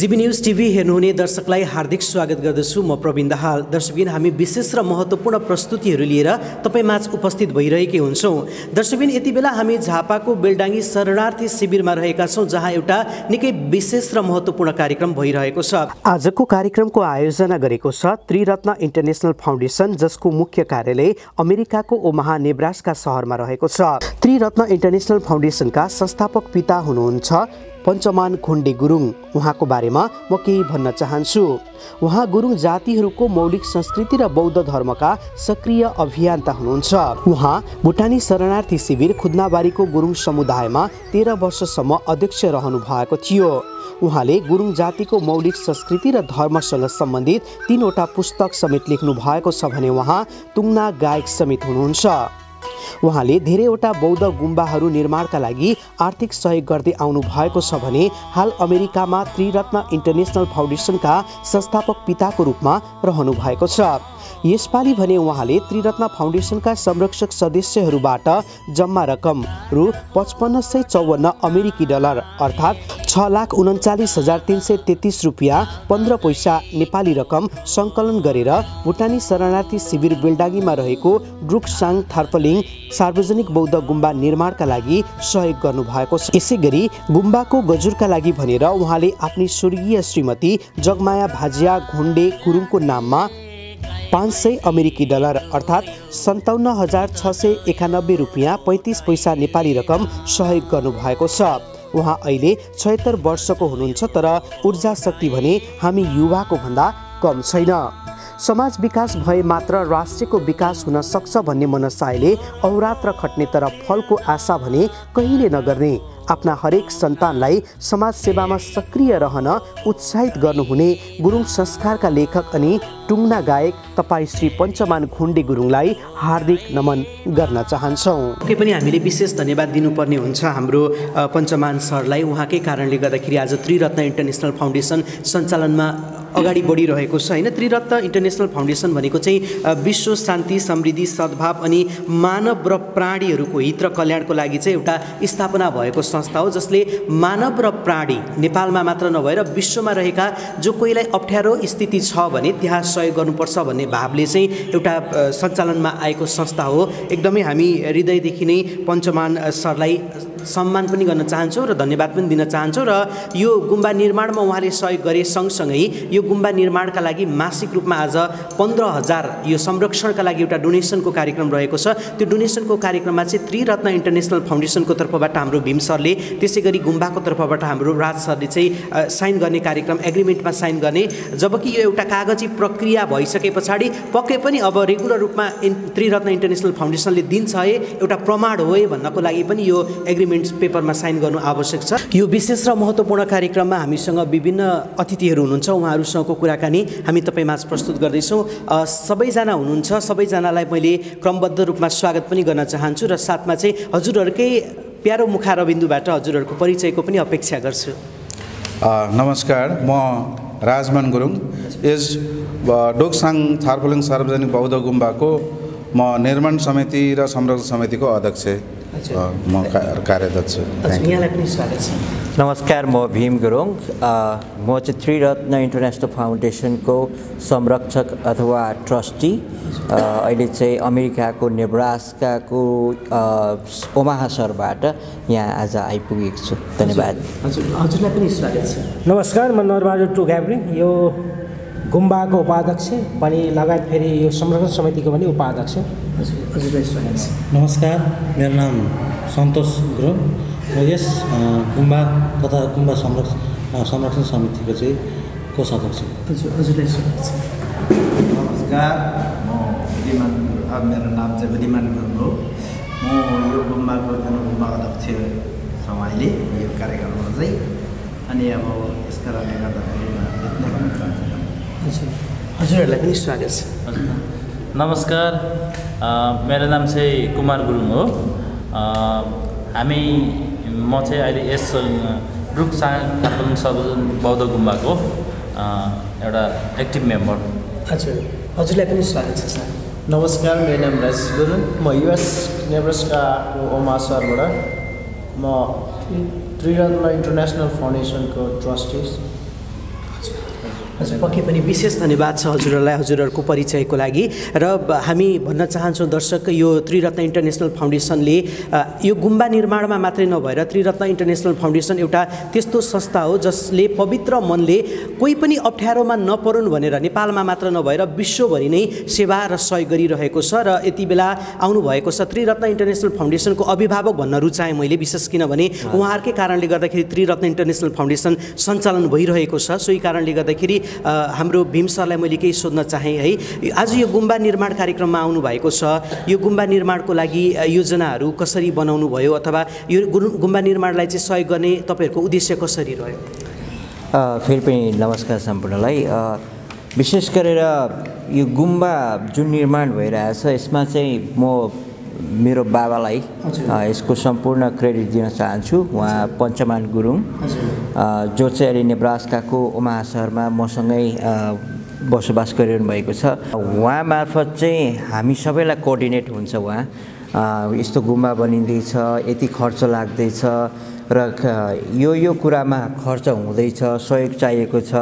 GB news TV हेर्नुहुने दर्शकलाई हार्दिक स्वागत गर्दछु। म प्रवीण दाहाल। दर्शकबिन हामी विशेष र महत्त्वपूर्ण प्रस्तुतिहरू लिएर तपाईँ माझ उपस्थित भइरहेकै हुन्छौँ। दर्शकबिन यति बेला हामी झापाको बेलडाङ्गी शरणार्थी शिविरमा रहेका छौँ जहाँ एउटा निकै विशेष र महत्त्वपूर्ण कार्यक्रम भइरहेको छ। आजको कार्यक्रमको आयोजना गरेको छ त्रिरत्न इन्टरनेसनल फाउन्डेसन जसको मुख्य कार्यालय अमेरिकाको ओमाहा नेब्रासका सहरमा रहेको छ। त्रिरत्न इन्टरनेसनल फाउन्डेसनका संस्थापक पिता हुनुहुन्छ पञ्चमान खुन्डे गुरुङ उहाँको बारेमा म केही भन्न चाहन्छु। उहाँ गुरुङ जातिहरूको मौलिक संस्कृति र बौद्ध धर्मका सक्रिय अभियन्ता हुनुहुन्छ। उहाँ भुटानी शरणार्थी शिविर खुद्नाबारीको गुरुङ समुदायमा तेह्र वर्षसम्म अध्यक्ष रहनु भएको थियो। उहाँले गुरुङ जातिको मौलिक संस्कृति र धर्मसँग सम्बन्धित तिनवटा पुस्तक समेत लेख्नु भएको छ भने उहाँ तुङ्ना गायक समेत हुनुहुन्छ। उहाँले धेरैवटा बौद्ध गुम्बाहरू निर्माणका लागि आर्थिक सहयोग गर्दै आउनु भएको छ भने हाल अमेरिकामा त्रिरत्न इन्टरनेसनल फाउन्डेसनका संस्थापक पिताको रूपमा रहनु भएको छ। यसपालि भने उहाँले त्रिरत्न फाउन्डेसनका संरक्षक सदस्यहरूबाट जम्मा रकम रु पचपन्न सय चौवन्न अमेरिकी डलर अर्थात् छ लाख उन्चालिस हजार तिन सय तेत्तिस रुपियाँ पन्ध्र पैसा नेपाली रकम सङ्कलन गरेर भुटानी शरणार्थी शिविर बेलडागीमा रहेको ड्रुकसाङ थार्पलिङ सार्वजनिक बौद्ध गुम्बा निर्माणका लागि सहयोग गर्नुभएको छ। यसै गरी गुम्बाको गजुरका लागि भनेर उहाँले आफ्नी स्वर्गीय श्रीमती जगमाया भाजिया घुन्डे गुरुङको नाममा पाँच सय अमेरिकी डलर अर्थात् सन्ताउन्न हजार छ सय एकानब्बे रुपियाँ पैँतिस पैसा नेपाली रकम सहयोग गर्नुभएको छ। उहाँ अहिले छयत्तर वर्षको हुनुहुन्छ तर ऊर्जा शक्ति भने हामी युवाको भन्दा कम छैन। समाज विकास भए मात्र राष्ट्रको विकास हुन सक्छ भन्ने मनसायले अहोरात्र खट्ने तर फलको आशा भने कहिले नगर्ने। आफ्ना हरेक सन्तानलाई समाज सेवामा सक्रिय रहन उत्साहित गर्नुहुने गुरुङ संस्कारका लेखक अनि टुङ्ना गायक तपाईँ श्री पञ्चमान खुन्डे गुरुङलाई हार्दिक नमन गर्न चाहन्छौँ। के पनि हामीले विशेष धन्यवाद दिनुपर्ने हुन्छ हाम्रो पञ्चमान सरलाई। उहाँकै कारणले गर्दाखेरि आज त्रिरत्न इन्टरनेसनल फाउन्डेसन सञ्चालनमा अगाडि बढिरहेको छ। होइन त्रिरत्न इन्टरनेसनल फाउन्डेसन भनेको चाहिँ विश्व शान्ति समृद्धि सद्भाव अनि मानव र प्राणीहरूको हित र कल्याणको लागि चाहिँ एउटा स्थापना भएको संस्था हो जसले मानव र प्राणी नेपालमा मात्र नभएर विश्वमा रहेका जो कोहीलाई अप्ठ्यारो स्थिति छ भने त्यहाँ सहयोग गर्नुपर्छ भन्ने भावले चाहिँ एउटा सञ्चालनमा आएको संस्था हो। एकदमै हामी हृदयदेखि नै पञ्चमान सरलाई सम्मान पनि गर्न चाहन्छौँ र धन्यवाद पनि दिन चाहन्छौँ र यो गुम्बा निर्माणमा उहाँले सहयोग गरे सँगसँगै यो गुम्बा निर्माणका लागि मासिक रूपमा आज पन्ध्र हजार यो संरक्षणका लागि एउटा डोनेसनको कार्यक्रम रहेको छ। त्यो डोनेसनको कार्यक्रममा चाहिँ त्रिरत्न इन्टरनेसनल फाउन्डेसनको तर्फबाट हाम्रो भीम सरले त्यसै गरी गुम्बाको तर्फबाट हाम्रो राज सरले चाहिँ साइन गर्ने कार्यक्रम एग्रिमेन्टमा साइन गर्ने जबकि यो एउटा कागजी प्रक्रिया भइसके पछाडि पक्कै पनि अब रेगुलर रूपमा त्रिरत्न इन्टरनेसनल फाउन्डेसनले दिन्छ है एउटा प्रमाण हो है भन्नको लागि पनि यो एग्रिमेन्ट पेपरमा साइन गर्नु आवश्यक छ। यो विशेष र महत्त्वपूर्ण कार्यक्रममा हामीसँग विभिन्न अतिथिहरू हुनुहुन्छ। उहाँहरूसँगको कुराकानी हामी तपाईँ माझ प्रस्तुत गर्दैछौँ। सबैजना हुनुहुन्छ। सबैजनालाई मैले क्रमबद्ध रूपमा स्वागत पनि गर्न चाहन्छु र साथमा चाहिँ हजुरहरूकै प्यारो मुखारबिन्दुबाट हजुरहरूको परिचयको पनि अपेक्षा गर्छु। नमस्कार। म राजमान गुरुङ। यस डोकसाङ थार्फलिङ सार्वजनिक बौद्ध गुम्बाको म निर्माण समिति र संरक्षण समितिको अध्यक्ष। म कार्यरत छु यहाँलाई पनि स्वागत छ नमस्कार म भीम गुरुङ म चाहिँ त्रिरत्न इन्टरनेसनल फाउन्डेसनको संरक्षक अथवा ट्रस्टी अहिले चाहिँ अमेरिकाको नेब्रास्काको ओमाहा सहरबाट यहाँ आज आइपुगेको छु धन्यवाद हजुर हजुरलाई पनि स्वागत छ नमस्कार म नरबहादुर टु घ्याब्रिङ यो गुम्बाको उपाध्यक्ष पनि लगायत फेरि यो संरक्षण समितिको पनि उपाध्यक्ष हजुर हजुरलाई स्वागत छ नमस्कार मेरो नाम सन्तोष गुरुङ र यस गुम्बा तथा गुम्बा संरक्षण संरक्षण समितिको चाहिँ कोषाध्यक्ष हजुर हजुरलाई स्वागत छ नमस्कार म बुद्धिमान अब मेरो नाम चाहिँ बुद्धिमान गुरुङ हो। म यो गुम्बाको जुन गुम्बा अध्यक्ष छौँ अहिले यो कार्यक्रममा चाहिँ अनि अब यस कारणले गर्दाखेरि म हजुर। हजुरहरूलाई पनि स्वागत छ। हजुर। नमस्कार। मेरो नाम चाहिँ कुमार गुरुङ हो। हामी म चाहिँ अहिले यस रुकसाङ थापलिङ सर्वजन बौद्ध गुम्बाको एउटा एक्टिभ मेम्बर। हजुर हजुरलाई पनि स्वागत छ सर। नमस्कार मेरो नाम राजेश गुरुङ। म युएस नेब्रस्काको ओमा सरबाट। म त्रिरत्न इन्टरनेसनल फाउन्डेसनको ट्रस्टिज हजुर पक्कै पनि विशेष धन्यवाद छ हजुरहरूलाई हजुरहरूको परिचयको लागि। र हामी भन्न चाहन्छौँ दर्शक यो त्रिरत्न इन्टरनेसनल फाउन्डेसनले यो गुम्बा निर्माणमा मात्रै नभएर त्रिरत्न इन्टरनेसनल फाउन्डेसन एउटा त्यस्तो संस्था हो जसले पवित्र मनले कोही पनि अप्ठ्यारोमा नपरुन् भनेर नेपालमा मात्र नभएर विश्वभरि नै सेवा र सहयोग गरिरहेको छ। र यति बेला आउनुभएको छ त्रिरत्न इन्टरनेसनल फाउन्डेसनको अभिभावक भन्न रुचाएँ मैले विशेष किनभने उहाँहरूकै कारणले गर्दाखेरि त्रिरत्न इन्टरनेसनल फाउन्डेसन सञ्चालन भइरहेको छ। सोही कारणले गर्दाखेरि हाम्रो भीम सरलाई मैले केही सोध्न चाहेँ है। आज यो गुम्बा निर्माण कार्यक्रममा आउनुभएको छ। यो गुम्बा निर्माणको लागि योजनाहरू कसरी बनाउनु भयो अथवा यो गुम्बा निर्माणलाई चाहिँ सहयोग गर्ने तपाईँहरूको उद्देश्य कसरी रह्यो? फेरि पनि नमस्कार सम्पूर्णलाई। विशेष गरेर यो गुम्बा जुन निर्माण भइरहेछ यसमा चाहिँ म मेरो बाबालाई यसको सम्पूर्ण क्रेडिट दिन चाहन्छु। उहाँ पञ्चमान गुरुङ। जो चाहिँ अहिले नेब्रास्काको ओमाहा सहरमा मसँगै बसोबास गरिरहनु भएको छ। उहाँ मार्फत चाहिँ हामी सबैलाई कोअर्डिनेट हुन्छ उहाँ। यस्तो गुम्बा बनिँदैछ यति खर्च लाग्दैछ र यो यो कुरामा खर्च हुँदैछ सहयोग चाहिएको छ।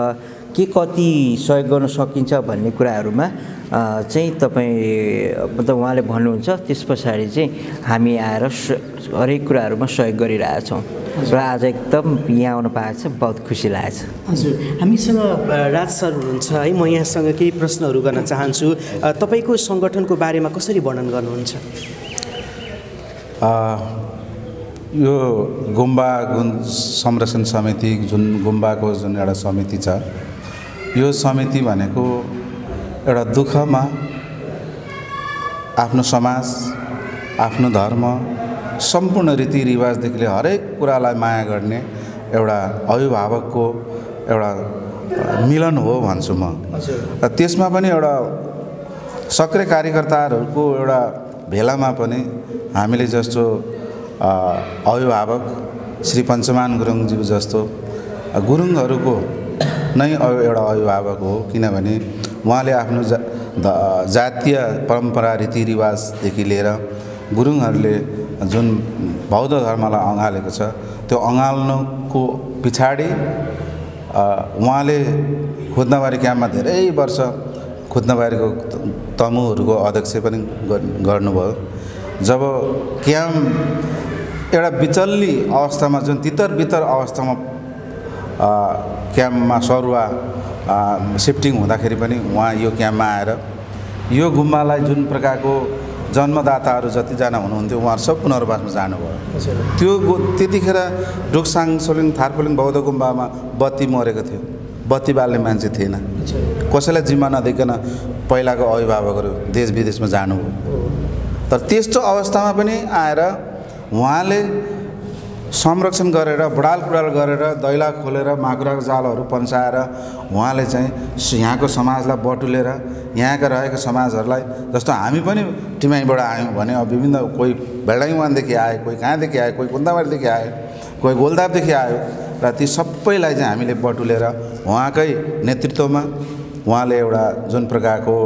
के कति सहयोग गर्न सकिन्छ भन्ने कुराहरूमा चाहिँ तपाईँ मतलब उहाँले भन्नुहुन्छ त्यस पछाडि चाहिँ हामी आएर हरेक कुराहरूमा सहयोग गरिरहेछौँ र आज एकदम यहाँ आउनु पाएको छ बहुत खुसी लागेको छ। हजुर हामीसँग राज सर हुनुहुन्छ है। म यहाँसँग केही प्रश्नहरू गर्न चाहन्छु। तपाईँको सङ्गठनको बारेमा कसरी वर्णन गर्नुहुन्छ? यो गुम्बा गुन संरक्षण समिति जुन गुम्बाको जुन एउटा समिति छ यो समिति भनेको एउटा दुःखमा आफ्नो समाज आफ्नो धर्म सम्पूर्ण रीतिरिवाजदेखि लिएर हरेक कुरालाई माया गर्ने एउटा अभिभावकको एउटा मिलन हो भन्छु म। र त्यसमा पनि एउटा सक्रिय कार्यकर्ताहरूको एउटा भेलामा पनि हामीले जस्तो अभिभावक श्री पञ्चमान गुरुङज्यू जस्तो गुरुङहरूको नै एउटा अभिभावक हो। किनभने उहाँले आफ्नो जा जातीय परम्परा रीतिरिवाजदेखि लिएर गुरुङहरूले जुन बौद्ध धर्मलाई अँगालेको छ त्यो अँगाल्नुको पछाडि उहाँले खुद्नबारी क्याम्पमा धेरै वर्ष खुद्नबारीको तमुहरूको अध्यक्ष पनि गर्- गर्नुभयो। जब क्याम्प एउटा बिचल्ली अवस्थामा जुन तितर बितर अवस्थामा क्याम्पमा सरुवा सिफ्टिङ हुँदाखेरि पनि उहाँ यो क्याम्पमा आएर यो गुम्बालाई जुन प्रकारको जन्मदाताहरू जतिजना हुनुहुन्थ्यो उहाँहरू सब पुनर्वासमा जानुभयो। त्यो गो त्यतिखेर डोक्साङ सोलिङ थार्पोलिङ बौद्ध गुम्बामा बत्ती मरेको थियो। बत्ती बाल्ने मान्छे थिएन। कसैलाई जिम्मा नदिकन पहिलाको अभिभावकहरू देश विदेशमा जानुभयो। तर त्यस्तो अवस्थामा पनि आएर उहाँले संरक्षण गरेर बुढाल कुडाल गरेर दैला खोलेर माकुराको जालहरू पन्साएर उहाँले चाहिँ यहाँको समाजलाई बटुलेर यहाँका रहेका समाजहरूलाई जस्तो हामी पनि टिमाईबाट आयौँ भने अब विभिन्न कोही भेडाइवानदेखि आए कोही कहाँदेखि आए कोही कुन्दाबारीदेखि आयो कोही गोलदाबदेखि आयो र ती सबैलाई चाहिँ हामीले बटुलेर उहाँकै नेतृत्वमा उहाँले एउटा जुन प्रकारको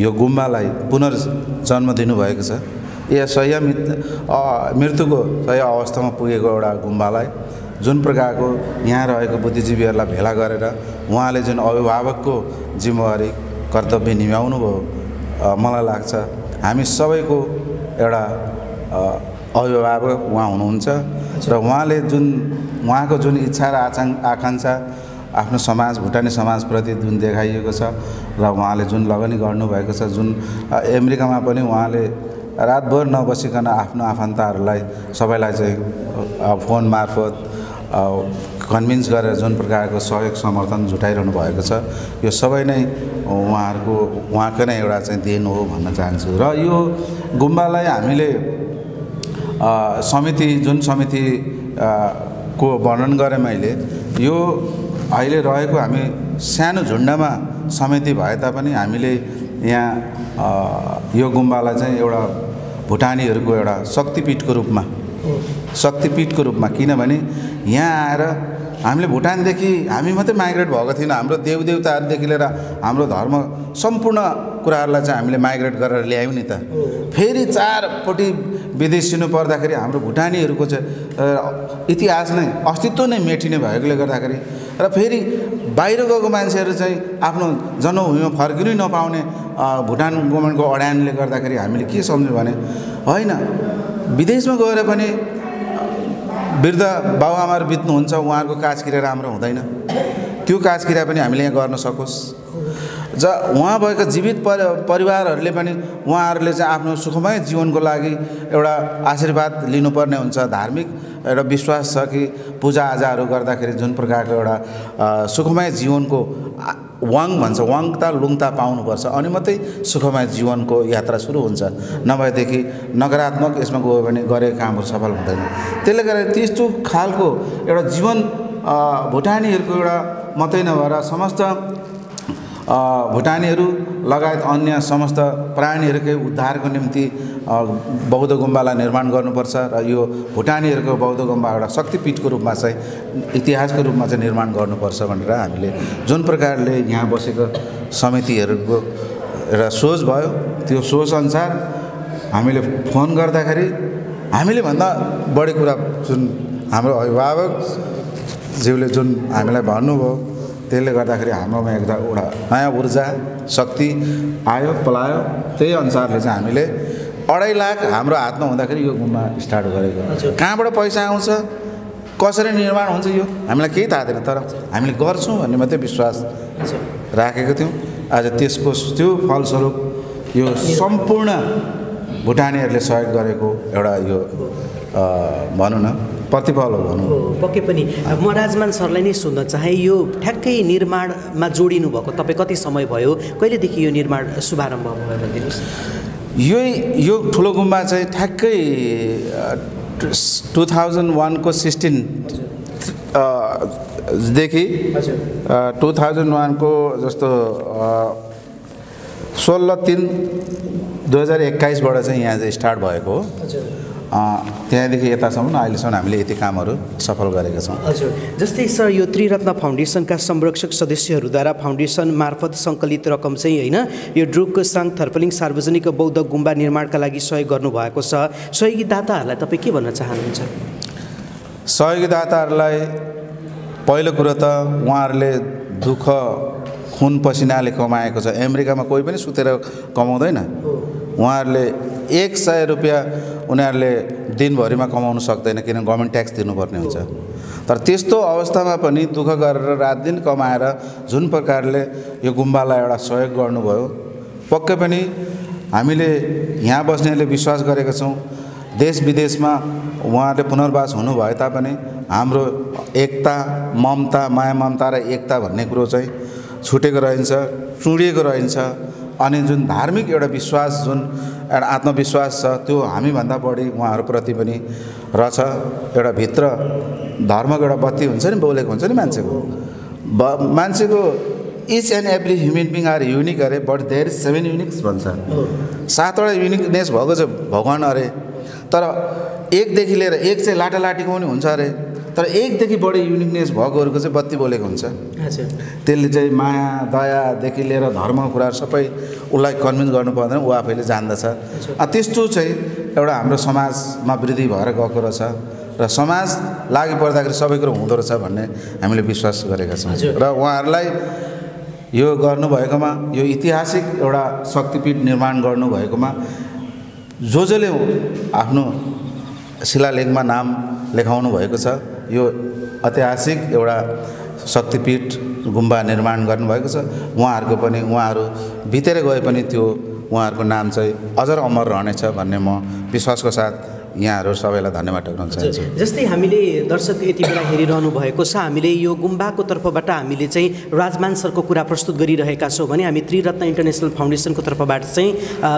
यो गुम्बालाई पुनर्जन्म दिनुभएको छ। या सय मृत मृत्युको सय अवस्थामा पुगेको एउटा गुम्बालाई जुन प्रकारको यहाँ रहेको बुद्धिजीवीहरूलाई भेला गरेर उहाँले जुन अभिभावकको जिम्मेवारी कर्तव्य निभाउनु भयो मलाई लाग्छ हामी सबैको एउटा अभिभावक उहाँ हुनुहुन्छ र उहाँले जुन उहाँको जुन इच्छा र आचाङ आकाङ्क्षा आफ्नो समाज भुटानी समाजप्रति जुन देखाइएको छ र उहाँले जुन लगनी गर्नुभएको छ जुन अमेरिकामा पनि उहाँले रातभर नबसिकन आफ्नो आफन्तहरूलाई सबैलाई चाहिँ फोन मार्फत कन्भिन्स गरेर जुन प्रकारको सहयोग समर्थन जुटाइरहनु भएको छ यो सबै नै उहाँहरूको उहाँको नै एउटा चाहिँ देन हो भन्न चाहन्छु। र यो गुम्बालाई हामीले समिति जुन समिति को वर्णन गरेँ मैले यो अहिले रहेको हामी सानो झुन्डमा समिति भए तापनि हामीले यहाँ यो गुम्बालाई चाहिँ एउटा भुटानीहरूको एउटा शक्तिपीठको रूपमा। शक्तिपीठको रूपमा किनभने यहाँ आएर हामीले भुटानदेखि हामी मात्रै माइग्रेट भएको थिएन हाम्रो देवदेवताहरूदेखि लिएर हाम्रो धर्म सम्पूर्ण कुराहरूलाई चाहिँ हामीले माइग्रेट गरेर ल्यायौँ नि त। फेरि चारपट्टि विदेशिनु पर्दाखेरि हाम्रो भुटानीहरूको चाहिँ इतिहास नै अस्तित्व नै मेटिने भएकोले गर्दाखेरि र फेरि बाहिर गएको मान्छेहरू चाहिँ आफ्नो जन्मभूमिमा फर्किनै नपाउने भुटान गभर्मेन्टको अडानले गर्दाखेरि हामीले के सम्झ्यौँ भने होइन विदेशमा गएर पनि वृद्ध बाबुआमाहरू बित्नुहुन्छ उहाँहरूको काजकिरा राम्रो हुँदैन। त्यो काजकिरा पनि हामीले यहाँ गर्न सकोस्। ज उहाँ भएका जीवित परि परिवारहरूले पनि उहाँहरूले चाहिँ आफ्नो सुखमय जीवनको लागि एउटा आशीर्वाद लिनुपर्ने हुन्छ। धार्मिक एउटा विश्वास छ कि पूजाआजाहरू गर्दाखेरि जुन प्रकारको एउटा सुखमय जीवनको वाङ भन्छ वाङता लुङता पाउनुपर्छ अनि मात्रै सुखमय जीवनको यात्रा सुरु हुन्छ। नभएदेखि नकारात्मक यसमा गयो भने गरेको कामहरू सफल हुँदैन। त्यसले गर्दा त्यस्तो खालको एउटा जीवन भुटानीहरूको एउटा मात्रै नभएर समस्त भुटानीहरू लगायत अन्य समस्त प्राणीहरूकै उद्धारको निम्ति बौद्ध गुम्बालाई निर्माण गर्नुपर्छ र यो भुटानीहरूको बौद्ध गुम्बा एउटा शक्तिपीठको रूपमा चाहिँ इतिहासको रूपमा चाहिँ निर्माण गर्नुपर्छ भनेर हामीले जुन प्रकारले यहाँ बसेको समितिहरूको एउटा सोच भयो त्यो सोचअनुसार हामीले फोन गर्दाखेरि हामीले भन्दा बढी कुरा जुन हाम्रो अभिभावक ज्यूले जुन हामीलाई भन्नुभयो त्यसले गर्दाखेरि हाम्रोमा एकदम एउटा नयाँ ऊर्जा शक्ति आयो पलायो त्यही अनुसारले चाहिँ हामीले अढाई लाख हाम्रो हातमा हुँदाखेरि यो गुम्बा स्टार्ट गरेको कहाँबाट पैसा आउँछ? कसरी निर्माण हुन्छ यो? हामीलाई केही थाहा थिएन तर हामीले गर्छौँ भन्ने मात्रै विश्वास राखेको थियौँ। आज त्यसको त्यो फलस्वरूप यो सम्पूर्ण भुटानीहरूले सहयोग गरेको एउटा यो भनौँ न प्रतिफल हो भनौँ। पक्कै पनि। म राजमान सरलाई नै सोध्न चाहे यो ठ्याक्कै निर्माणमा जोडिनु भएको तपाईँ कति समय भयो? कहिलेदेखि यो निर्माण शुभारम्भ भयो भनिदिनुहोस्। यही यो ठुलो गुम्बा चाहिँ ठ्याक्कै टु थाउजन्ड वानको सिक्सटिन देखि टु थाउजन्ड वानको जस्तो सोह्र तिन दुई हजार एक्काइसबाट चाहिँ यहाँ चाहिँ स्टार्ट भएको हो। त्यहाँदेखि यतासम्म अहिलेसम्म हामीले यति कामहरू सफल गरेका छौँ। हजुर। जस्तै सर यो त्रिरत्न फाउन्डेसनका संरक्षक सदस्यहरूद्वारा फाउन्डेसन मार्फत सङ्कलित रकम चाहिँ होइन यो ड्रुक साङ थर्पलिङ सार्वजनिक बौद्ध गुम्बा निर्माणका लागि सहयोग गर्नुभएको छ। सहयोगी दाताहरूलाई तपाईँ के भन्न चाहनुहुन्छ? सहयोगीदाताहरूलाई पहिलो कुरो त उहाँहरूले दुःख खुन पसिनाले कमाएको छ। अमेरिकामा कोही पनि सुतेर कमाउँदैन। उहाँहरूले एक सय रुपियाँ उनीहरूले दिनभरिमा कमाउन सक्दैन किनभने गभर्मेन्ट ट्याक्स तिर्नुपर्ने हुन्छ। तर त्यस्तो अवस्थामा पनि दुःख गरेर रात दिन कमाएर जुन प्रकारले यो गुम्बालाई एउटा सहयोग गर्नुभयो पक्कै पनि हामीले यहाँ बस्नेहरूले विश्वास गरेका छौँ देश विदेशमा उहाँहरूले पुनर्वास हुनु भए तापनि हाम्रो एकता ममता माया ममता र एकता भन्ने कुरो चाहिँ छुटेको रहन्छ चुडिएको रहन्छ। अनि जुन धार्मिक एउटा विश्वास जुन एउटा आत्मविश्वास छ त्यो हामीभन्दा बढी उहाँहरूप्रति पनि रहेछ। एउटा भित्र धर्मको एउटा बत्ती हुन्छ नि बोलेको हुन्छ नि मान्छेको। ब मान्छेको each and every human being are unique अरे but there is seven uniques भन्छ। सातवटा युनिकनेस भएको छ भगवान् अरे। तर एकदेखि लिएर एक चाहिँ लाटालाटीको पनि हुन्छ अरे। तर एकदेखि बढी युनिकनेस भएकोहरूको चाहिँ बत्ती बोलेको हुन्छ। त्यसले चाहिँ माया दयादेखि लिएर धर्मको कुराहरू सबै उसलाई कन्भिन्स गर्नु पर्दैन ऊ आफैले जान्दछ। त्यस्तो चाहिँ एउटा हाम्रो समाजमा वृद्धि भएर गएको रहेछ र समाज लागि पर्दाखेरि सबै कुरो हुँदो रहेछ भन्ने हामीले विश्वास गरेका छौँ। र उहाँहरूलाई यो गर्नुभएकोमा यो ऐतिहासिक एउटा शक्तिपीठ निर्माण गर्नुभएकोमा जो जसले आफ्नो शिलालेखमा नाम लेखाउनु भएको छ यो ऐतिहासिक एउटा शक्तिपीठ गुम्बा निर्माण गर्नुभएको छ। उहाँहरूको पनि उहाँहरू बितेर गए पनि त्यो उहाँहरूको नाम चाहिँ अझ अमर रहनेछ भन्ने म विश्वासको साथ यहाँहरू सबैलाई धन्यवाद टक्राउन चाहन्छु जस्तै हामीले दर्शक यति बेला हेरिरहनु भएको छ हामीले यो गुम्बाको तर्फबाट हामीले चाहिँ राजमान सरको कुरा प्रस्तुत गरिरहेका छौँ भने हामी त्रिरत्न इन्टरनेसनल फाउन्डेसनको तर्फबाट चाहिँ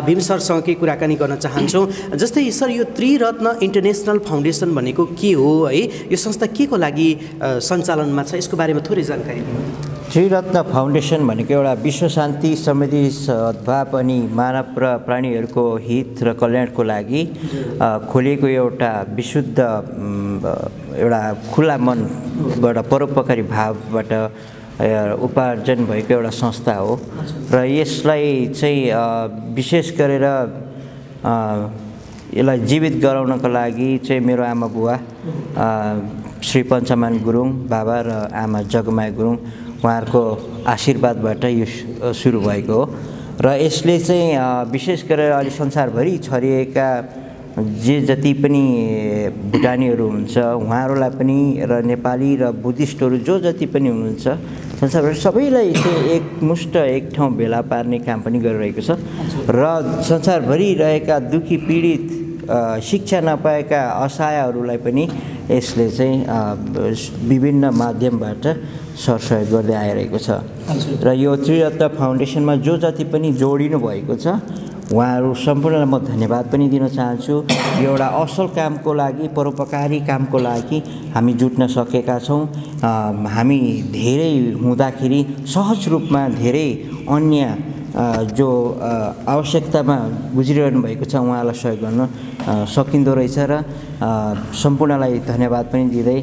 भीम सरसँग केही कुराकानी गर्न चाहन्छौँ। जस्तै सर यो त्रिरत्न इन्टरनेसनल फाउन्डेसन भनेको के हो है? यो संस्था के को लागि सञ्चालनमा छ? यसको बारेमा थोरै जानकारी दिनु। त्रिरत्न फाउन्डेसन भनेको एउटा विश्व शान्ति समिति सद्भाव अनि मानव र प्राणीहरूको हित र कल्याणको लागि खोलिएको एउटा विशुद्ध एउटा खुला मनबाट परोपकारी भावबाट उपार्जन भएको एउटा संस्था हो। र यसलाई चाहिँ विशेष गरेर यसलाई जीवित गराउनको लागि चाहिँ मेरो आमा बुवा श्री पञ्चमान गुरुङ बाबा र आमा जगमाया गुरुङ उहाँहरूको आशीर्वादबाट यो सुरु भएको हो। र यसले चाहिँ विशेष गरेर अहिले संसारभरि छरिएका जे जति पनि भुटानीहरू हुन्छ उहाँहरूलाई पनि र नेपाली र बुद्धिस्टहरू जो जति पनि हुनुहुन्छ संसारभरि सबैलाई चाहिँ एकमुष्ट एक ठाउँ भेला पार्ने काम पनि गरिरहेको छ। र संसारभरि रहेका दुखी पीडित शिक्षा नपाएका असहायहरूलाई पनि यसले चाहिँ विभिन्न माध्यमबाट सरसहयोग गर्दै आइरहेको छ। र यो त्रिरत्न फाउन्डेसनमा जो जति पनि जोडिनु भएको छ उहाँहरू सम्पूर्णलाई म धन्यवाद पनि दिन चाहन्छु। यो एउटा असल कामको लागि परोपकारी कामको लागि हामी जुट्न सकेका छौँ। हामी धेरै हुँदाखेरि सहज रूपमा धेरै अन्य जो आवश्यकतामा गुज्रिरहनु भएको छ उहाँलाई सहयोग गर्न सकिँदो रहेछ र सम्पूर्णलाई धन्यवाद पनि दिँदै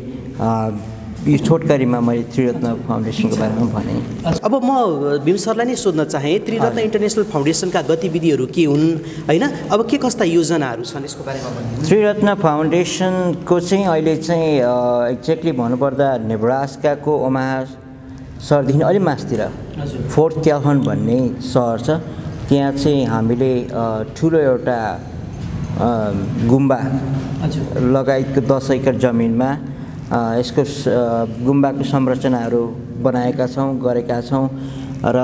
यो छोटकरीमा मैले त्रिरत्न फाउन्डेसनको बारेमा भने। अब म भीम सरलाई नै सोध्न चाहेँ त्रिरत्न इन्टरनेसनल फाउन्डेसनका गतिविधिहरू के हुन् होइन? अब के कस्ता योजनाहरू छन् यसको बारेमा त्रिरत्न फाउन्डेसनको चाहिँ अहिले चाहिँ एक्ज्याक्टली भन्नुपर्दा नेब्रास्काको ओमाहा सहरदेखि अलिक मासतिर फोर्ट क्यालहन भन्ने सहर छ। त्यहाँ चाहिँ हामीले ठुलो एउटा गुम्बा लगायतको दस एकड जमिनमा यसको गुम्बाको संरचनाहरू बनाएका छौँ गरेका छौँ र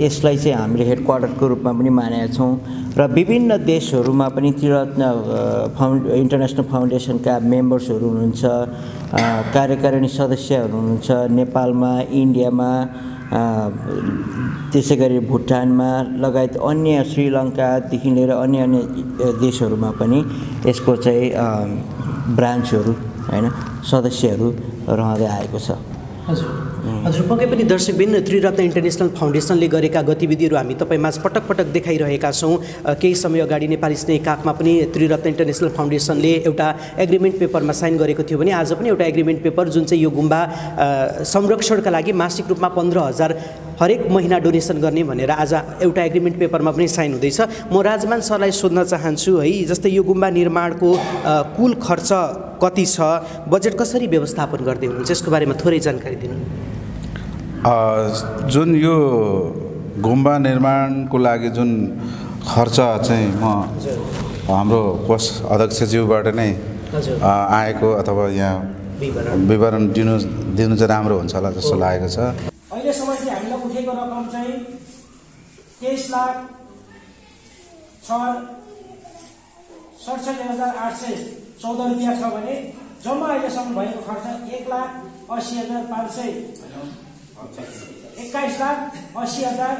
यसलाई चाहिँ हामीले हेड क्वार्टरको रूपमा पनि मानेका छौँ र विभिन्न देशहरूमा पनि त्रिरत्न फाउन्ड इन्टरनेसनल फाउन्डेसनका मेम्बर्सहरू हुनुहुन्छ कार्यकारिणी सदस्यहरू हुनुहुन्छ नेपालमा इन्डियामा त्यसै गरी भुटानमा लगायत अन्य श्रीलङ्कादेखि लिएर अन्य अन्य देशहरूमा पनि यसको चाहिँ ब्रान्चहरू होइन? सदस्यहरू रहँदै आएको छ। हजुर। हजुर पक्कै पनि दर्शकबिन त्रिरत्न इन्टरनेसनल फाउन्डेसनले गरेका गतिविधिहरू हामी तपाईँमा पटक पटक देखाइरहेका छौँ। केही समय अगाडि नेपाली स्नेह काखमा पनि त्रिरत्न इन्टरनेसनल फाउन्डेसनले एउटा एग्रिमेन्ट पेपरमा साइन गरेको थियो भने आज पनि एउटा एग्रिमेन्ट पेपर जुन चाहिँ यो गुम्बा संरक्षणका लागि मासिक रूपमा पन्ध्र हजार हरेक महिना डोनेसन गर्ने भनेर आज एउटा एग्रिमेन्ट पेपरमा पनि साइन हुँदैछ। म राजमान सरलाई सोध्न चाहन्छु है जस्तै यो गुम्बा निर्माणको कुल खर्च कति छ बजेट कसरी व्यवस्थापन गर्दै हुनुहुन्छ यसको बारेमा थोरै जानकारी दिनु। अ, जुन यो गुम्बा निर्माणको लागि जुन खर्च चाहिँ म हाम्रो कोष अध्यक्षज्यूबाट नै आएको अथवा यहाँ विवरण। विवरण दिनु दिनु चाहिँ राम्रो हुन्छ होला जस्तो लागेको छ। अहिलेसम्म चाहिँ हामीलाई उठेको रकम चाहिँ तेइस लाख छ सडसठी हजार आठ सय चौध रुपियाँ छ भने जम्मा अहिलेसम्म भएको खर्च एक लाख असी हजार पाँच सय एक्काइस लाख असी हजार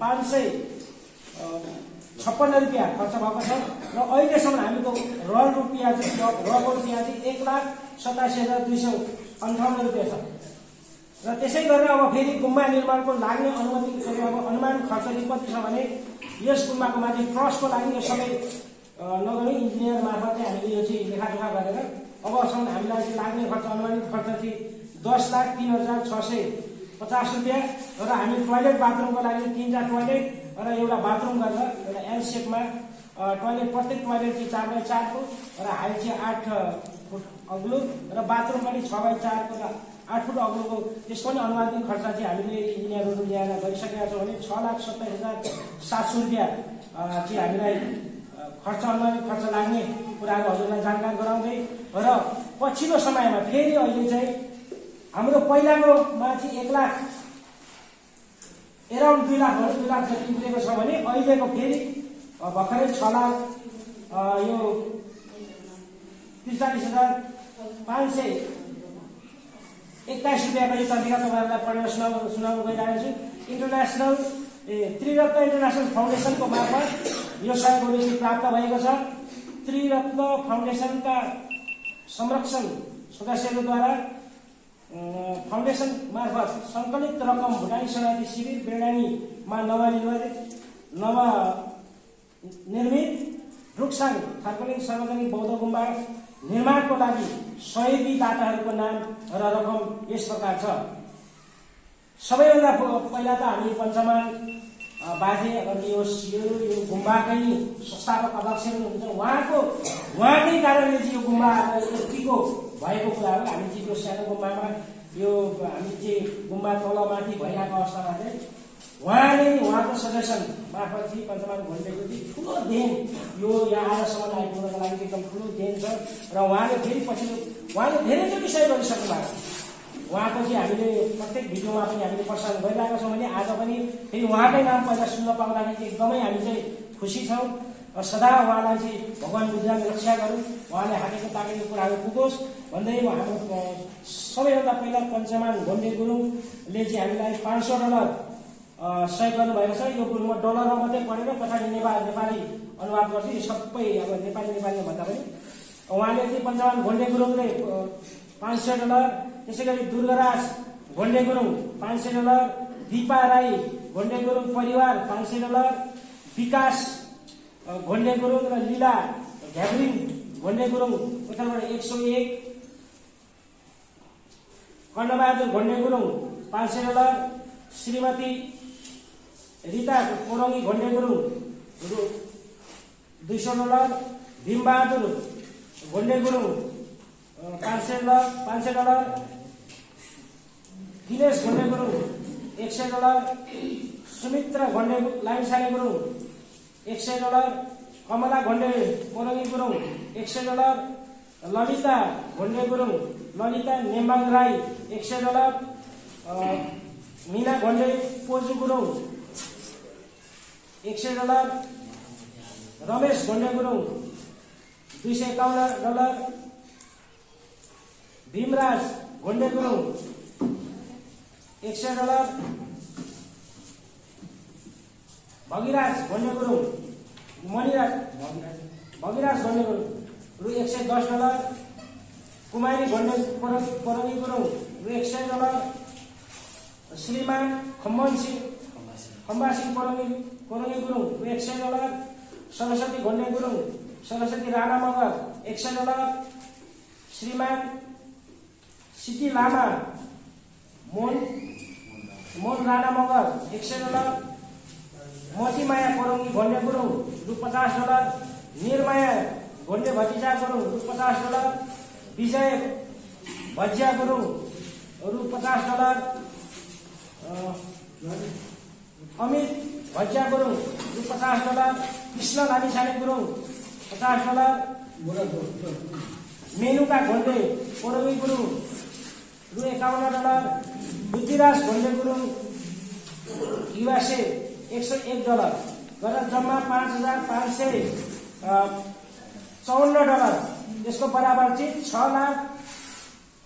पाँच सय छप्पन्न रुपियाँ खर्च भएको छ। र अहिलेसम्म हामीको रल रुपियाँ चाहिँ रको रुपियाँ चाहिँ एक लाख सतासी हजार दुई सय अन्ठाउन्न रुपियाँ छ। र त्यसै गरेर अब फेरि गुम्बा निर्माणको लाग्ने अनुमति अब अनुमान खर्च कति छ भने यस गुम्बाको माथि ट्रस्टको लागि यो सबै नगरी इन्जिनियर मार्फत चाहिँ हामीले यो चाहिँ लेखाजोखा गरेर अबसम्म हामीलाई चाहिँ लाग्ने खर्च अनुमानित खर्च चाहिँ दस लाख तिन हजार छ सय पचास रुपियाँ र हामी टोइलेट बाथरुमको लागि तिनवटा टोइलेट र एउटा बाथरुम गरेर एउटा एल सेपमा अ, टोइलेट प्रत्येक टोइलेट चाहिँ चार बाई चारको र हाइट चाहिँ आठ फुट अग्लो र बाथरुम पनि छ बाई चारको र आठ फुट अग्लोको त्यसको पनि अनुमानित खर्च चाहिँ हामीले इन्जिनियरहरू ल्याएर गरिसकेका छौँ भने छ लाख सत्ताइस हजार सात सय रुपियाँ चाहिँ हामीलाई खर्च खर्च लाग्ने कुराहरू हजुरलाई जानकार गराउँदै र पछिल्लो समयमा फेरि अहिले चाहिँ हाम्रो पहिलाकोमा चाहिँ एक लाख एराउन्ड दुई लाख दुई लाख जति उठेको छ भने अहिलेको फेरि भर्खरै छ लाख यो त्रिचालिस हजार पाँच सय एक्काइस रुपियाँको यो तरिका तपाईँहरूलाई पढेर सुनाउनु सुनाउनु गइरहेको छु इन्टरनेसनल ए त्रिरत्न इन्टरनेसनल फाउन्डेसनको मार्फत यो सहयोगहरू चाहिँ प्राप्त भएको छ। त्रिरत्न फाउन्डेसनका संरक्षण सदस्यहरूद्वारा फाउन्डेसन मार्फत सङ्कलित रकम भुटानी शरणार्थी शिविर बेडानीमा नवनिर्मित नव निर्मित रुक्साङ थार्पलिङ सार्वजनिक बौद्ध गुम्बा निर्माणको लागि सहयोगी दाताहरूको नाम र रकम यस प्रकार छ। सबैभन्दा पहिला त हामी पञ्चमान बाजे अनि यो यो यो गुम्बाकै संस्थापक अध्यक्ष हुनुहुन्छ। उहाँको उहाँकै कारणले चाहिँ यो गुम्बा यतिको भएको कुरा हो। हामी चाहिँ त्यो सानो गुम्बामा यो हामी चाहिँ गुम्बा तलमाथि भइरहेको अवस्थामा चाहिँ उहाँले उहाँको सजेसन मार्फत चाहिँ पञ्चमान घन्टेको चाहिँ ठुलो देन यो यहाँ आजसम्म आइपुग्नको लागि एकदम ठुलो देन छ। र उहाँले फेरि पछिल्लो उहाँले धेरैचोटि सही गरिसक्नु भएको छ। उहाँको चाहिँ हामीले प्रत्येक भिडियोमा पनि हामीले प्रसारण गरिरहेका छौँ भने आज पनि फेरि उहाँकै नाम पहिला सुन्न पाउँदाखेरि चाहिँ एकदमै हामी चाहिँ खुसी छौँ र सदा उहाँलाई चाहिँ भगवान् बुद्धले रक्षा गरौँ उहाँले हातेको ताकेको कुराहरू पुगोस्। भन्दै हाम्रो सबैभन्दा पहिला पञ्चमान घोन्डे गुरुङले चाहिँ हामीलाई पाँच सौ डलर सहयोग गर्नुभएको छ। यो गुरुङमा डलरमा मात्रै पढेर पछाडि नेपाल नेपाली अनुवाद गर्छु। यो सबै अब नेपाली नेपाली भन्दा पनि। उहाँले चाहिँ पञ्चमान घोन्डे गुरुङले पाँच सय डलर त्यसै गरी दुर्गराज घोन्डे गुरुङ पाँच सय डलर दिपा राई घोन्डे गुरुङ परिवार पाँच सय डलर विकास अ, घोन्डे गुरुङ र लीला घ्याब्रिङ घोन्डे गुरुङ उत्तरबाट एक सौ एक। कर्णबहादुर घोन्डे गुरुङ पाँच सय डलर श्रीमती रिता कोरङ्गी घोन्डे गुरुङ दुई सौ डलर भीमबहादुर घोन्डे गुरुङ पाँच सय डलर पाँच सय डलर दिनेश घोन्डे गुरुङ एक सय डलर। सुमित्र घोन्डे लाइसाने गुरुङ एक सय डलर। कमला घोन्डे कोरङ्गी गुरुङ एक सय डलर। ललिता घोन्डे गुरुङ ललिता नेम्बाङ राई एक सय डलर। मिना घोन्डे पोजु गुरुङ एक सय डलर। रमेश घोन्डे गुरुङ दुई सय एकाउन्न डलर। भीमराज घोन्डे गुरुङ एक सय डलर भगिराज घोन्डे गुरुङ मणिराज भगिराज घोन्डे गुरुङ रु एक सय दस डलर कुमारी घोन्डे परगी गुरुङ रु एक सय डलर श्रीमान खम्मन सिंह खम्बा सिंह परङ्गी गुरुङ रु एक सय डलर सरस्वती घोन्डे गुरुङ सरस्वती राणा मगर एक सय डलर श्रीमान सिटी लामा मोहन मोहन राणा मगर एक सय डलर मोतीमाया कोरङ्गी घोन्डे गुरुङ रु पचास डलर निरमाया घोन्डे भतिजा गुरुङ रु पचास डलर विजय भजिया गुरुङ रु पचास डलर अमित भजिया गुरुङ रु पचास डलर कृष्ण लामिछाने गुरुङ पचास डलर मेनुका घोन्डे कोरङ्गी गुरुङ रु एकाउन्न डलर बुद्धिराज घोन्डे गुरुङ युएसए एक सय एक डलर। गरेर जम्मा पाँच हजार पाँच सय चौन्न डलर। यसको बराबर चाहिँ छ लाख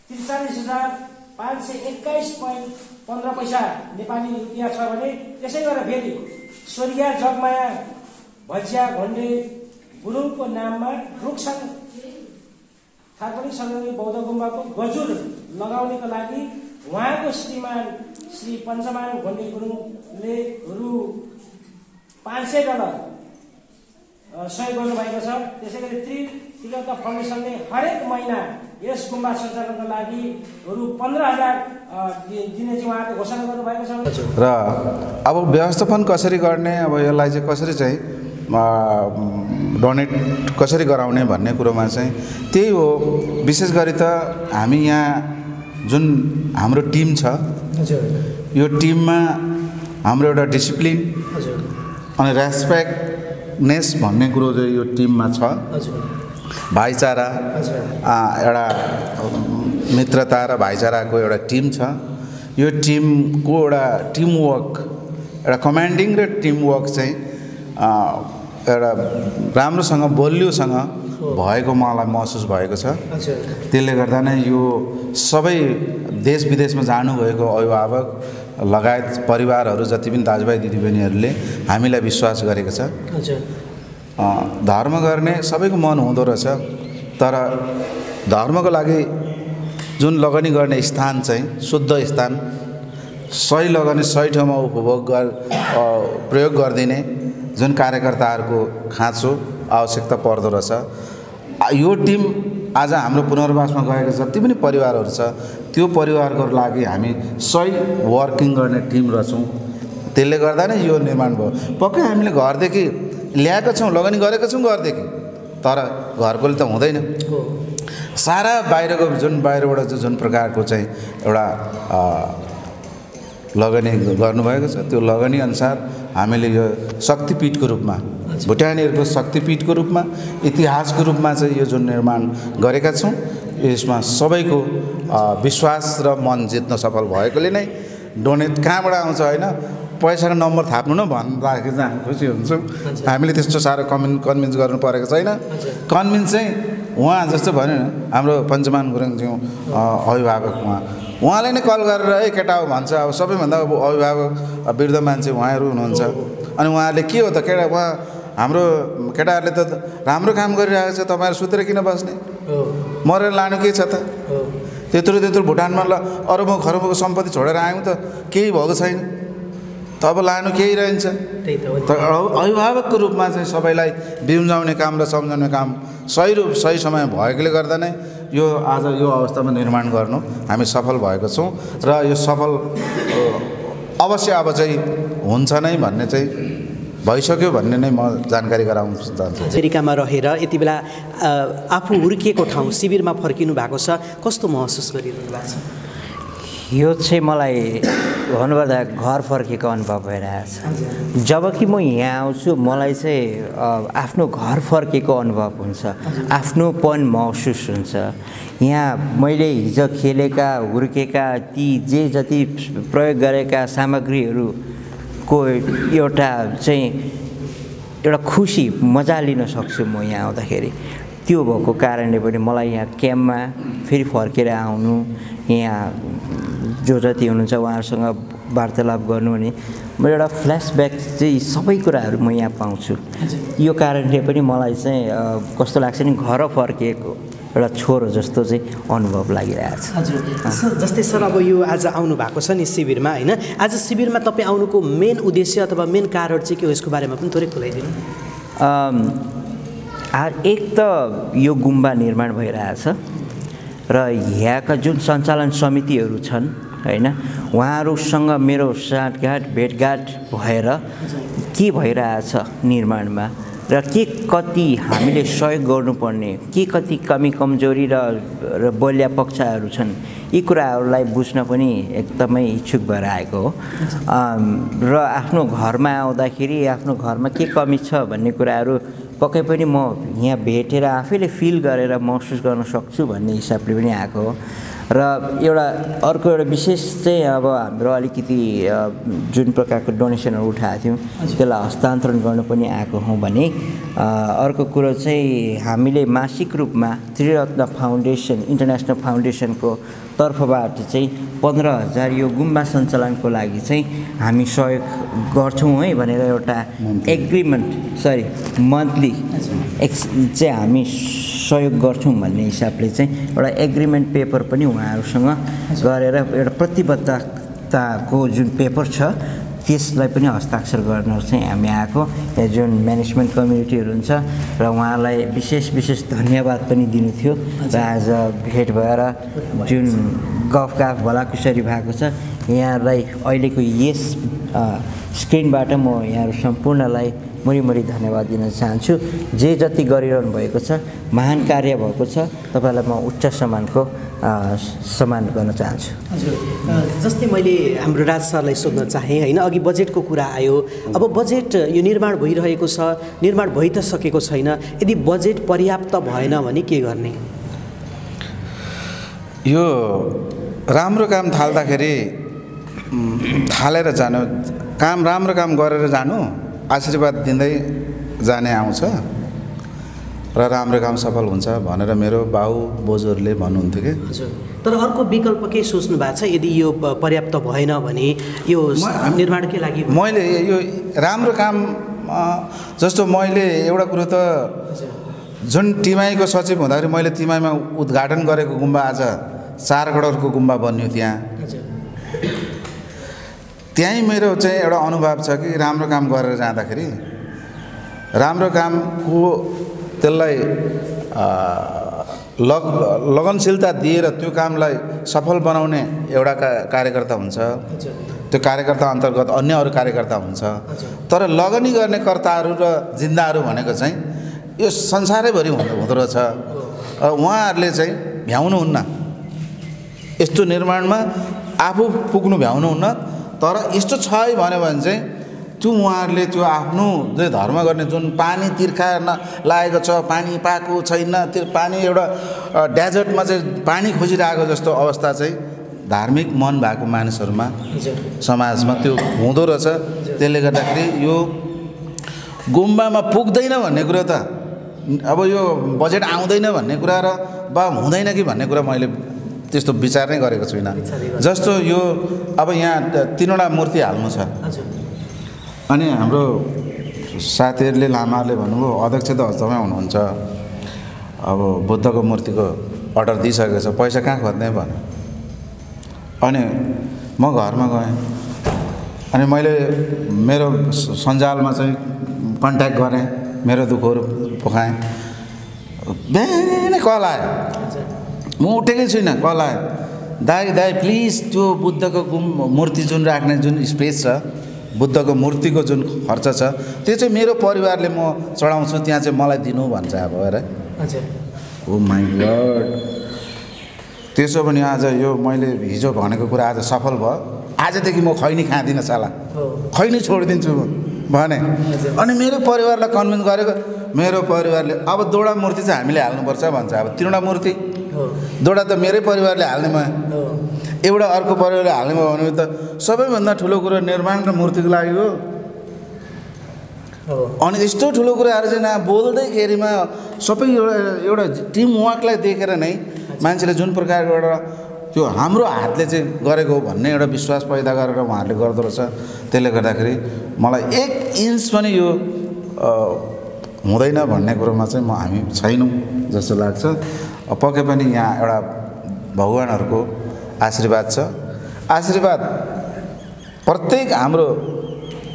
त्रिचालिस हजार पाँच सय एक्काइस पोइन्ट पन्ध्र पैसा नेपाली रुपियाँ छ भने त्यसै गरेर फेरि स्वर्गीय जगमाया भजिया घोन्डे गुरुङको नाममा रुखसाङ थापनी सङ्घर्ष बौद्ध गुम्बाको गजुर लगाउनेको लागि उहाँको श्रीमान श्री पञ्चमान घोन्डे गुरुङले रु पाँच सय डलर सहयोग गर्नुभएको छ। त्यसै गरी त्रि त्रिलोका फाउन्डेसनले हरेक महिना यस गुम्बा सञ्चालनको लागि रु पन्ध्र हजार छ। र अब व्यवस्थापन कसरी गर्ने अब यसलाई चाहिँ कसरी चाहिँ डोनेट कसरी गराउने भन्ने कुरोमा चाहिँ त्यही हो। विशेष गरी त हामी यहाँ जुन हाम्रो टिम छ यो टिममा हाम्रो एउटा डिसिप्लिन अनि रेस्पेक्टनेस भन्ने कुरो चाहिँ यो टिममा छ। भाइचारा एउटा मित्रता र भाइचाराको एउटा टिम छ। यो टिमको एउटा टिमवर्क एउटा कमान्डिङ र टिमवर्क चाहिँ एउटा राम्रोसँग बलियोसँग भएको मलाई महसुस भएको छ। त्यसले गर्दा नै यो सबै देश विदेशमा जानुभएको अभिभावक लगायत परिवारहरू जति पनि दाजुभाइ दिदीबहिनीहरूले हामीलाई विश्वास गरेको छ। धर्म गर्ने सबैको मन हुँदो रहेछ तर धर्मको लागि जुन लगनी गर्ने स्थान चाहिँ शुद्ध स्थान सही लगनी सही ठाउँमा उपभोग गर प्रयोग गरिदिने जुन कार्यकर्ताहरूको खाँचो आवश्यकता पर्दो रहेछ। यो टिम आज हाम्रो पुनर्वासमा गएको जति पनि परिवारहरू छ त्यो परिवारको लागि हामी सही वर्किङ गर्ने टिम रहेछौँ त्यसले गर्दा नै यो निर्माण भयो। पक्कै हामीले घरदेखि ल्याएका छौँ लगनी गरेका छौँ घरदेखि तर घरकोले त हुँदैन। सारा बाहिरको जुन बाहिरबाट जुन प्रकारको चाहिँ एउटा लगनी गर्नुभएको छ त्यो लगनी अनुसार हामीले यो शक्तिपीठको रूपमा भुटानीहरूको शक्तिपीठको रूपमा इतिहासको रूपमा चाहिँ यो जुन निर्माण गरेका छौँ यसमा सबैको विश्वास र मन जित्न सफल भएकोले नै डोनेट कहाँबाट आउँछ होइन पैसाको नम्बर थाप्नु न भन्दाखेरि चाहिँ हामी खुसी हुन्छौँ। हामीले त्यस्तो साह्रो कन्भिन् कन्भिन्स गर्नु परेको छैन। कन्भिन्स चाहिँ उहाँ जस्तो भन्यो नि हाम्रो पञ्चमान गुरुङज्यू अभिभावक उहाँ। उहाँले नै कल गरेर है केटा हो भन्छ। अब सबैभन्दा अब अभिभावक वृद्ध मान्छे उहाँहरू हुनुहुन्छ अनि उहाँहरूले के हो त केटा उहाँ हाम्रो केटाहरूले त राम्रो काम गरिरहेको छ तपाईँहरू सुतेर किन बस्ने? मरेर लानु के छ त? त्यत्रो त्यत्रो भुटानमा ल अरबौँ खरबौँको सम्पत्ति छोडेर आयौँ त केही भएको छैन। त अब लानु केही रहन्छ। अभिभावकको रूपमा चाहिँ सबैलाई बिउजाउने काम र सम्झाउने काम सही रूप सही समय भएकोले गर्दा नै यो आज यो अवस्थामा निर्माण गर्नु हामी सफल भएको छौँ र यो सफल अवश्य अब चाहिँ हुन्छ नै भन्ने चाहिँ भइसक्यो भन्ने नै म जानकारी गराउन चाहन्छु अमेरिकामा रहेर यति बेला आफू हुर्किएको ठाउँ शिविरमा फर्किनु भएको छ कस्तो महसुस गरिरहनु भएको छ? यो चाहिँ मलाई भन्नुपर्दा घर फर्केको अनुभव भइरहेछ जब कि म यहाँ आउँछु मलाई चाहिँ आफ्नो घर फर्केको अनुभव हुन्छ आफ्नोपन महसुस हुन्छ। यहाँ मैले हिजो खेलेका हुर्केका ती जे जति प्रयोग गरेका सामग्रीहरूको एउटा चाहिँ एउटा खुसी मजा लिन सक्छु म यहाँ आउँदाखेरि। त्यो भएको कारणले पनि मलाई यहाँ क्याम्पमा फेरि फर्केर आउनु यहाँ जो जति हुनुहुन्छ उहाँहरूसँग वार्तालाप गर्नु भने म एउटा फ्ल्यासब्याक चाहिँ सबै कुराहरू म यहाँ पाउँछु। यो कारणले पनि मलाई चाहिँ कस्तो लाग्छ नि घर फर्किएको एउटा छोरो जस्तो चाहिँ अनुभव लागिरहेछ हजुर। जस्तै सर अब यो आज आउनु भएको छ नि शिविरमा होइन? आज शिविरमा तपाईँ आउनुको मेन उद्देश्य अथवा मेन कारण चाहिँ के हो यसको बारेमा पनि थोरै खुलाइदिनु। एक त यो गुम्बा निर्माण भइरहेछ र यहाँका जुन सञ्चालन समितिहरू छन् होइन? उहाँहरूसँग मेरो साँठगाँठ भेटघाट भएर के भइरहेछ निर्माणमा? र के कति हामीले सहयोग गर्नुपर्ने के कति कमी कमजोरी र र बलिया पक्षहरू छन् यी कुराहरूलाई बुझ्न पनि एकदमै इच्छुक भएर आएको हो। र आफ्नो घरमा आउँदाखेरि आफ्नो घरमा के कमी छ भन्ने कुराहरू पक्कै पनि म यहाँ भेटेर आफैले फिल गरेर महसुस गर्न सक्छु भन्ने हिसाबले पनि आएको हो। र एउटा अर्को एउटा विशेष चाहिँ अब हाम्रो अलिकति जुन प्रकारको डोनेसनहरू उठाएको थियौँ त्यसलाई हस्तान्तरण गर्नु पनि आएको हौँ भने अर्को कुरो चाहिँ हामीले मासिक रूपमा त्रिरत्न फाउन्डेसन इन्टरनेसनल फाउन्डेसनको तर्फबाट चाहिँ पन्ध्र हजार यो गुम्बा सञ्चालनको लागि चाहिँ हामी सहयोग गर्छौँ है भनेर एउटा एग्रिमेन्ट सरी मन्थली एक्स चाहिँ हामी सहयोग गर्छौँ भन्ने हिसाबले चाहिँ एउटा एग्रिमेन्ट पेपर पनि उहाँहरूसँग गरेर एउटा प्रतिबद्धताको जुन पेपर छ त्यसलाई पनि हस्ताक्षर गर्न चाहिँ हामी आएको। जुन म्यानेजमेन्ट कम्युनिटीहरू हुन्छ र उहाँलाई विशेष विशेष धन्यवाद पनि दिनु थियो। र आज भेट भएर जुन गफ गाफ भलाकुसारी भएको छ यहाँलाई अहिलेको यस स्क्रिनबाट म यहाँहरू सम्पूर्णलाई मुरीमुरी धन्यवाद दिन चाहन्छु। जे जति गरिरहनु भएको छ महान कार्य भएको छ तपाईँलाई म उच्च सम्मानको सम्मान गर्न चाहन्छु। हजुर जस्तै मैले हाम्रो राज सरलाई सोध्न चाहेँ होइन अघि बजेटको कुरा आयो। अब बजेट यो निर्माण भइरहेको छ निर्माण भइ त सकेको छैन। यदि बजेट पर्याप्त भएन भने के गर्ने? यो राम्रो काम थाल्दाखेरि थालेर जानु काम राम्रो काम गरेर जानु आशीर्वाद दिँदै जाने आउँछ र राम्रो काम सफल हुन्छ भनेर मेरो बाउ बोजूहरूले भन्नुहुन्थ्यो कि? हजुर। तर अर्को विकल्प के सोच्नु भएको छ? यदि यो पर्याप्त भएन भने यो निर्माणकै लागि मैले यो राम्रो काम जस्तो मैले एउटा कुरो त जुन टिमाईको सचिव हुँदाखेरि मैले तिमाईमा उद्घाटन गरेको गुम्बा आज चार करोडको गुम्बा बन्यो त्यहाँ। त्यहीँ मेरो चाहिँ एउटा अनुभव छ कि राम्रो काम गरेर जाँदाखेरि राम्रो कामको त्यसलाई लग लगनशीलता दिएर त्यो कामलाई सफल बनाउने एउटा का कार्यकर्ता हुन्छ। त्यो कार्यकर्ता अन्तर्गत अन्य अरू कार्यकर्ता हुन्छ। तर लगनी गर्ने कर्ताहरू र जिन्दाहरू भनेको चाहिँ यो संसारैभरि हुँदो हुँदो रहेछ। अ, उहाँहरूले चाहिँ भ्याउनुहुन्न। यस्तो निर्माणमा आफू पुग्नु भ्याउनुहुन्न। तर यस्तो छ है भन्यो भने चाहिँ त्यो उहाँहरूले त्यो आफ्नो जो धर्म गर्ने जुन पानी तिर्खा न लागेको छ पानी पाएको छैन त्यो पानी एउटा डेजर्टमा चाहिँ पानी खोजिरहेको जस्तो अवस्था चाहिँ धार्मिक मन भएको मानिसहरूमा समाजमा त्यो हुँदो रहेछ। त्यसले गर्दाखेरि यो गुम्बामा पुग्दैन भन्ने कुरो त। अब यो बजेट आउँदैन भन्ने कुरा र बा हुँदैन कि भन्ने कुरा मैले त्यस्तो विचार नै गरेको छुइनँ। जस्तो यो अब यहाँ तिनवटा मूर्ति हाल्नु छ। अनि हाम्रो साथीहरूले लामाहरूले भन्नुभयो अध्यक्ष त तपाईँ हुनुहुन्छ। अब बुद्धको मूर्तिको अर्डर दिइसकेको छ। पैसा कहाँ खोज्ने भन्यो अनि म घरमा गएँ। अनि मैले मेरो सञ्जालमा चाहिँ कन्ट्याक्ट गरेँ। मेरो दुःखहरू पोखाएँ। बिहानै कल आयो। म उठेकै छुइनँ कल दाई दाई प्लिज त्यो बुद्धको गुम मूर्ति जुन राख्ने जुन स्पेस छ बुद्धको मूर्तिको जुन खर्च छ त्यो चाहिँ मेरो परिवारले म चढाउँछु त्यहाँ चाहिँ मलाई दिनु भन्छ अब हेर। ओ माई गड त्यसो भने आज यो मैले हिजो भनेको कुरा आज सफल भयो। आजदेखि म खैनी खाँदिनँ साला। हो खैनी छोडिदिन्छु म भने। अनि मेरो परिवारलाई कन्भिन्स गरेको मेरो परिवारले अब दोडा मूर्ति चाहिँ हामीले हाल्नुपर्छ भन्छ अब तिनवटा मूर्ति हो दोडा त मेरै परिवारले हाल्ने म हो। एउटा अर्को परिवारले हाल्ने भयो भने त सबैभन्दा ठुलो कुरो निर्माण र मूर्तिको लागि हो। अनि यस्तो ठुलो कुराहरू चाहिँ ना बोल्दैखेरिमा सबै एउटा एउटा टिम वर्कलाई देखेर नै मान्छेले जुन प्रकारको एउटा त्यो हाम्रो हातले चाहिँ गरेको हो भन्ने एउटा विश्वास पैदा गरेर उहाँहरूले गर्दो रहेछ। त्यसले गर्दाखेरि मलाई एक इन्च पनि यो हुँदैन भन्ने कुरोमा चाहिँ म हामी छैनौँ जस्तो लाग्छ। पक्कै पनि यहाँ एउटा भगवान्हरूको आशीर्वाद छ। आशीर्वाद प्रत्येक हाम्रो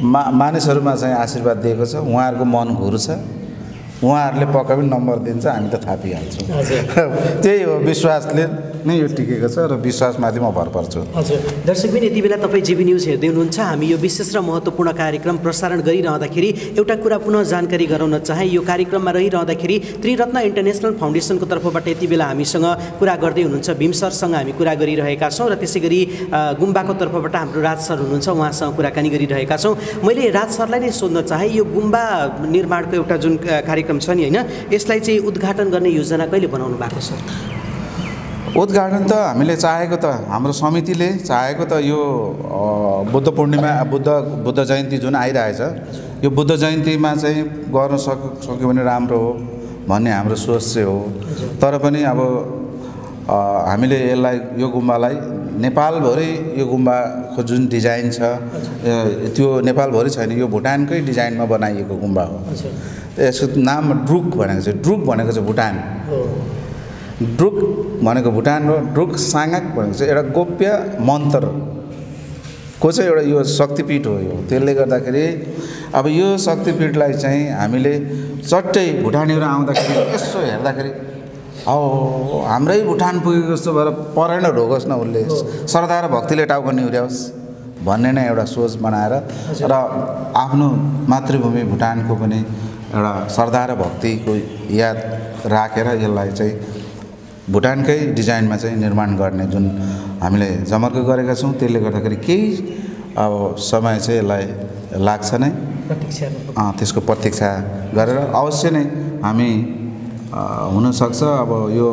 मा मानिसहरूमा चाहिँ आशीर्वाद दिएको छ उहाँहरूको मन घुर छ। उहाँहरूले पक्का पनि नम्बर दिन्छ हामी त थापिहाल्छौँ त्यही हो विश्वासले नै यो टिकेको छ र विश्वासमाथि म भर पर्छु। हजुर। दर्शकबिन यति बेला तपाईँ जिबी न्युज हेर्दै हुनुहुन्छ हामी यो विशेष र महत्त्वपूर्ण कार्यक्रम प्रसारण गरिरहँदाखेरि एउटा कुरा पुनः जानकारी गराउन चाहे यो कार्यक्रममा रहिरहँदाखेरि त्रिरत्न इन्टरनेसनल फाउन्डेसनको तर्फबाट यति बेला हामीसँग कुरा गर्दै हुनुहुन्छ। भीम सरसँग हामी कुरा गरिरहेका छौँ र त्यसै गरी गुम्बाको तर्फबाट हाम्रो राज सर हुनुहुन्छ। उहाँसँग कुराकानी गरिरहेका छौँ। मैले राज सरलाई नै सोध्न चाहेँ यो गुम्बा निर्माणको एउटा जुन अ, कार्यक्रम छ नि होइन? यसलाई चाहिँ उद्घाटन गर्ने योजना कहिले बनाउनु भएको छ? उद्घाटन त हामीले चाहेको त हाम्रो समितिले चाहेको त यो बुद्ध पूर्णिमा बुद्ध बुद्ध जयन्ती जुन आइरहेछ यो बुद्ध जयन्तीमा चाहिँ गर्न सक सक्यो भने राम्रो हो भन्ने हाम्रो सोच चाहिँ हो। तर पनि अब हामीले यसलाई यो गुम्बालाई नेपालभरि यो गुम्बाको जुन डिजाइन छ त्यो नेपालभरि छैन यो भुटानकै डिजाइनमा बनाइएको गुम्बा हो। यसको नाम ड्रुक भनेको चाहिँ ड्रुक भनेको चाहिँ भुटान। ड्रुक भनेको भुटान हो। ड्रुक साङाक भनेको चाहिँ एउटा गोप्य मन्त्रको चाहिँ एउटा यो शक्तिपीठ हो यो? त्यसले गर्दाखेरि अब यो शक्तिपीठलाई चाहिँ हामीले चट्टै भुटानीहरू आउँदाखेरि यसो हेर्दाखेरि औ हाम्रै भुटान पुगेको जस्तो भएर परेन ढोगोस् न उसले। श्रद्धा र भक्तिले टाउको निहुर्याओस् भन्ने नै एउटा सोच बनाएर र आफ्नो मातृभूमि भुटानको पनि एउटा श्रद्धा र भक्तिको याद राखेर यसलाई चाहिँ भुटानकै डिजाइनमा चाहिँ निर्माण गर्ने जुन हामीले जमर्क गरेका छौँ त्यसले गर्दाखेरि केही अब समय चाहिँ यसलाई लाग्छ नै। त्यसको प्रतीक्षा गरेर अवश्य नै हामी हुनसक्छ। अब यो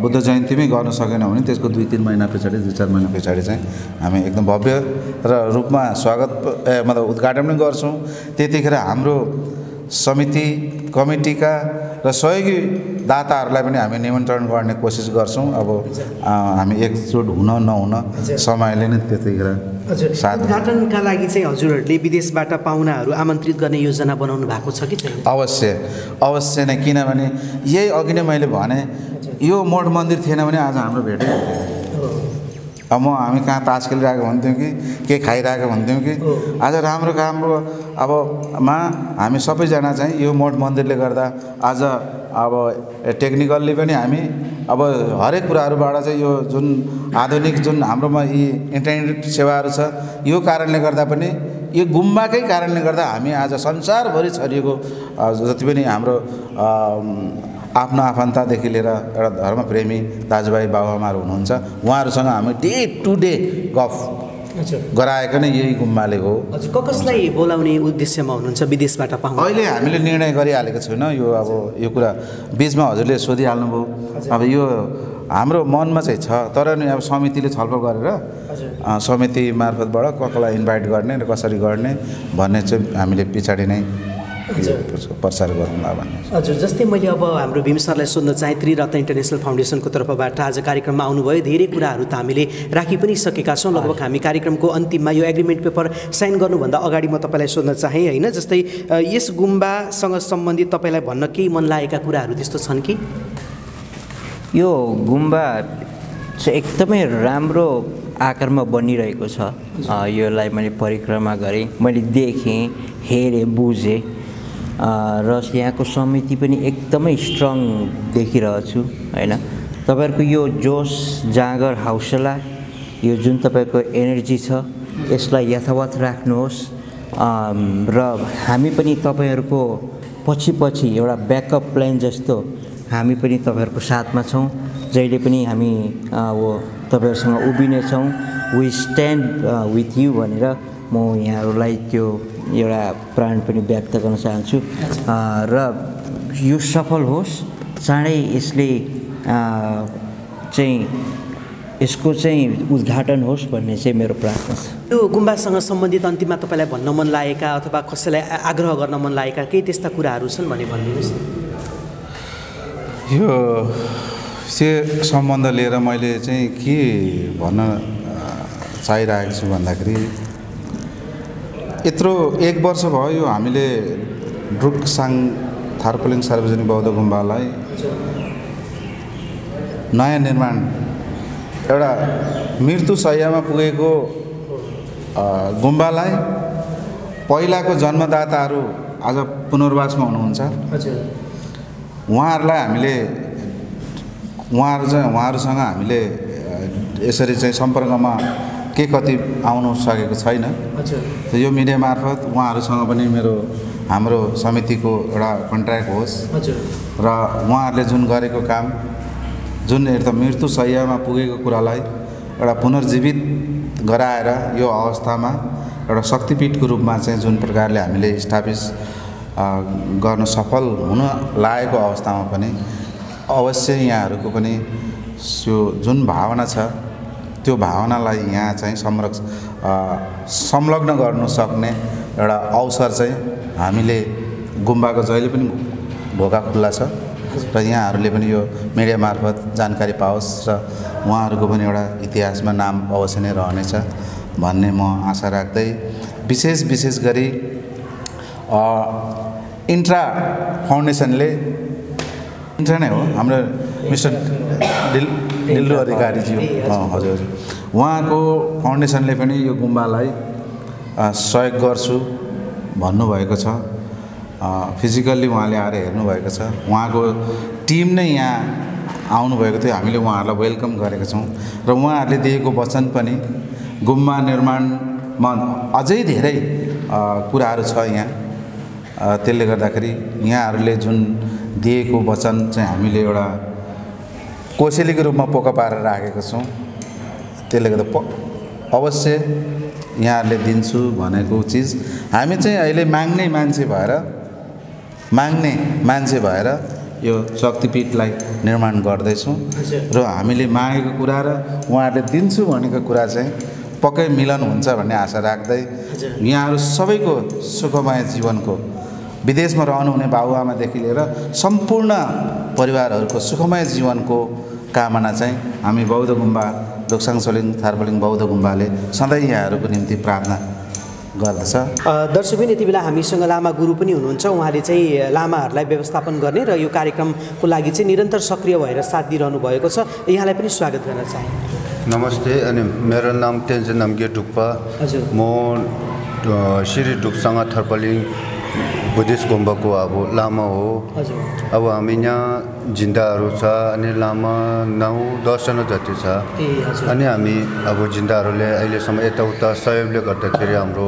बुद्ध जयन्तीमै गर्न सकेन भने त्यसको दुई तिन महिना पछाडि दुई चार महिना पछाडि चाहिँ हामी एकदम भव्य र रूपमा स्वागत ए मतलब उद्घाटन पनि गर्छौँ। त्यतिखेर हाम्रो समिति कमिटीका र सहयोगी दाताहरूलाई पनि हामी निमन्त्रण गर्ने कोसिस गर्छौँ। अब हामी एकजुट हुन नहुन समयले नै त्यतिखेर उद्घाटनका लागि चाहिँ हजुरहरूले विदेशबाट पाहुनाहरू आमन्त्रित गर्ने योजना बनाउनु भएको छ कि छैन? अवश्य अवश्य नै किनभने यही अघि नै मैले भने यो मठ मन्दिर थिएन भने आज हाम्रो भेटै हुन्थेन अब म हामी कहाँ तास खेलिरहेको हुन्थ्यौँ कि के खाइरहेको हुन्थ्यौँ कि? आज राम्रो राम्रो अब मा हामी सबैजना चाहिँ यो मठ मन्दिरले गर्दा आज अब टेक्निकल्ली पनि हामी अब हरेक कुराहरूबाट चाहिँ यो जुन आधुनिक जुन हाम्रोमा यी इन्टरनेट सेवाहरू छ यो कारणले गर्दा पनि यो गुम्बाकै कारणले गर्दा हामी आज संसारभरि छरिएको जति पनि हाम्रो आफ्नो आफन्तदेखि लिएर एउटा धर्मप्रेमी दाजुभाइ बाबुआमाहरू हुनुहुन्छ उहाँहरूसँग हामी डे टु डे गफ गराएको नै यही गुम्बाले हो। कसलाई बोलाउने उद्देश्यमा हुनुहुन्छ विदेशबाट पाउनु अहिले हामीले निर्णय गरिहालेको छैनौँ यो अब यो कुरा बिचमा हजुरले सोधिहाल्नुभयो। अब यो हाम्रो मनमा चाहिँ छ तर नि अब समितिले छलफल गरेर समिति मार्फतबाट कसलाई इन्भाइट गर्ने र कसरी गर्ने भन्ने चाहिँ हामीले पछाडि नै प्रचार गरौँला भन्ने हजुर जस्तै मैले अब हाम्रो भीम सरलाई सोध्न चाहेँ त्रिरत्न इन्टरनेसनल फाउन्डेसनको तर्फबाट आज कार्यक्रममा आउनुभयो। धेरै कुराहरू त हामीले राखि पनि सकेका छौँ। लगभग हामी कार्यक्रमको अन्तिममा यो एग्रिमेन्ट पेपर साइन गर्नुभन्दा अगाडि म तपाईँलाई सोध्न चाहेँ होइन? जस्तै यस गुम्बासँग सम्बन्धित तपाईँलाई भन्न केही मन लागेका कुराहरू त्यस्तो छन् कि? यो गुम्बा चाहिँ एकदमै राम्रो आकारमा बनिरहेको छ। यसलाई मैले परिक्रमा गरेँ मैले देखेँ हेरेँ बुझेँ। र यहाँको समिति पनि एकदमै स्ट्रङ देखिरहेछु होइन? तपाईँहरूको यो जोस जाँगर हौसला यो जुन तपाईँको एनर्जी छ यसलाई यथावत राख्नुहोस्। र हामी पनि तपाईँहरूको पछि पछि एउटा ब्याकअप प्लान जस्तो हामी पनि तपाईँहरूको साथमा छौँ। जहिले पनि हामी अब तपाईँहरूसँग उभिनेछौँ वी स्ट्यान्ड विथ यु भनेर म यहाँहरूलाई त्यो एउटा प्राण पनि व्यक्त गर्न चाहन्छु। र यो सफल होस् चाँडै यसले चाहिँ यसको चाहिँ उद्घाटन होस् भन्ने चाहिँ मेरो प्रार्थना छ। यो गुम्बासँग सम्बन्धित अन्तिममा तपाईँलाई भन्न मन लागेका अथवा कसैलाई आग्रह गर्न मन लागेका केही त्यस्ता कुराहरू छन् भने भनिदिनुहोस् न। यो से सम्बन्ध लिएर मैले चाहिँ के भन्न चाहिरहेको छु भन्दाखेरि यत्रो एक वर्ष भयो यो हामीले ड्रुकसाङ थार्पलिङ सार्वजनिक बौद्ध गुम्बालाई नयाँ निर्माण एउटा मृत्यु शैयामा पुगेको गुम्बालाई पहिलाको जन्मदाताहरू आज पुनर्वासमा हुनुहुन्छ। उहाँहरूलाई हामीले उहाँहरू चाहिँ उहाँहरूसँग हामीले यसरी चाहिँ सम्पर्कमा के कति आउनु सकेको छैन। यो मिडिया मार्फत उहाँहरूसँग पनि मेरो हाम्रो समितिको एउटा कन्ट्र्याक्ट होस्। र उहाँहरूले जुन गरेको काम जुन एउटा मृत्यु शैयामा पुगेको कुरालाई एउटा पुनर्जीवित गराएर यो अवस्थामा एउटा शक्तिपीठको रूपमा चाहिँ जुन प्रकारले हामीले अ, गर्न सफल हुन लागेको अवस्थामा पनि अवश्य यहाँहरूको पनि त्यो जुन भावना छ त्यो भावनालाई यहाँ चाहिँ संरक्ष संलग्न गर्नु सक्ने एउटा अवसर चाहिँ हामीले गुम्बाको जहिले पनि ढोका खुल्ला छ र यहाँहरूले पनि यो मिडिया मार्फत जानकारी पाओस् र उहाँहरूको पनि एउटा इतिहासमा नाम अवश्य नै रहनेछ भन्ने म आशा राख्दै विशेष विशेष गरी इन्ट्रा फाउन्डेसनले इन्ट्रा नै हो हाम्रो मिस्टर डिल डिल्लु अधिकारीज्यू हजुर हजुर। उहाँको फाउन्डेसनले पनि यो गुम्बालाई सहयोग गर्छु भन्नुभएको छ। फिजिकल्ली उहाँले आएर हेर्नुभएको छ। उहाँको टिम नै यहाँ आउनुभएको थियो। हामीले उहाँहरूलाई वेलकम गरेका छौँ। र उहाँहरूले दिएको वचन पनि गुम्बा निर्माणमा अझै धेरै कुराहरू छ यहाँ। त्यसले गर्दाखेरि यहाँहरूले जुन दिएको वचन चाहिँ हामीले एउटा कोसेलीको रूपमा पोका पारेर राखेका छौँ त्यसले गर्दा प अवश्य यहाँहरूले दिन्छु भनेको चिज। हामी चाहिँ अहिले माग्ने मान्छे भएर माग्ने मान्छे भएर यो शक्तिपीठलाई निर्माण गर्दैछौँ र हामीले मागेको कुरा र उहाँहरूले दिन्छु भनेको कुरा चाहिँ पक्कै मिलन हुन्छ भन्ने आशा राख्दै यहाँहरू सबैको सुखमय जीवनको विदेशमा रहनुहुने बाबुआमादेखि लिएर सम्पूर्ण परिवारहरूको सुखमय जीवनको कामना चाहिँ हामी बौद्ध गुम्बा दोक्साङ सोलिङ थार्पलिङ बौद्ध गुम्बाले सधैँ यहाँहरूको निम्ति प्रार्थना गर्दछ। अ, दर्शकबिन यति बेला हामीसँग लामा गुरु पनि हुनुहुन्छ। उहाँले चाहिँ लामाहरूलाई व्यवस्थापन गर्ने र यो कार्यक्रमको लागि चाहिँ निरन्तर सक्रिय भएर साथ दिइरहनु भएको छ। यहाँलाई पनि स्वागत गर्न चाहे। नमस्ते अनि मेरो नाम तेन्जिङ नाम्गे डुक्पा हजुर। म श्री डुक्साङ थर्पलिङ बुद्धिस्ट गुम्बाको अब लामा हो अब हामी यहाँ जिन्दाहरू छ अनि लामा नौ दसजना जति छ। अनि हामी अब जिन्दाहरूले अहिलेसम्म यताउता सहयोगले गर्दाखेरि हाम्रो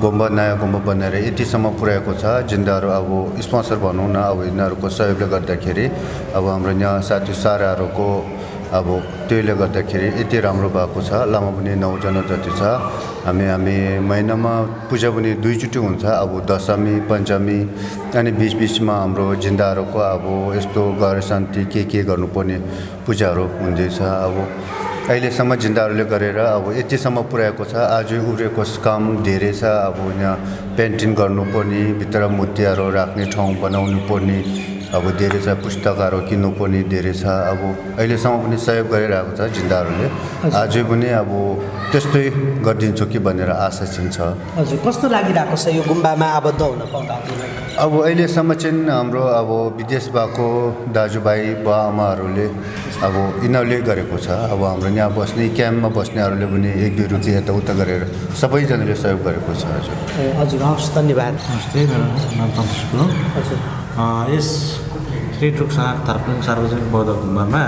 गुम्बा नयाँ गुम्बा बनेर यतिसम्म पुर्याएको छ। जिन्दाहरू अब स्पोन्सर भनौँ न अब यिनीहरूको सहयोगले गर्दाखेरि। अब हाम्रो यहाँ साथी साराहरूको अब त्यसले गर्दाखेरि यति राम्रो भएको छ लामा पनि नौजना जति छ। हामी हामी महिनामा पूजा पनि दुईचोटि हुन्छ अब दशमी पञ्चमी अनि बिच बिचमा हाम्रो जिन्दाहरूको अब यस्तो घर शान्ति के के गर्नुपर्ने पूजाहरू हुँदैछ अब। अहिलेसम्म जिन्दाहरूले गरेर अब यतिसम्म पुर्याएको छ आज उब्रेको काम धेरै छ अब यहाँ पेन्टिङ गर्नुपर्ने भित्र मूर्तिहरू राख्ने ठाउँ बनाउनु पर्ने अब धेरै छ पुस्तकहरू किन्नुपर्ने धेरै छ। अब अहिलेसम्म पनि सहयोग गरिरहेको छ जिन्दाहरूले। अझै पनि अब त्यस्तै गरिदिन्छु कि भनेर आशा चाहिँ छ। हजुर कस्तो लागिरहेको छ यो गुम्बामा आबद्ध हुन पाउँदा? अब अहिलेसम्म चाहिँ हाम्रो अब विदेश भएको दाजुभाइ बा आमाहरूले अब यिनीहरूले गरेको छ। अब हाम्रो यहाँ बस्ने क्याम्पमा बस्नेहरूले पनि एक दुई रुपियाँ यताउता गरेर सबैजनाले सहयोग गरेको छ हजुर। हजुर हवस् धन्यवाद। नमस्ते मेरो नाम हजुर। अँ, यस श्री टुकसाग थार्पुङ सार्वजनिक बौद्ध गुम्बामा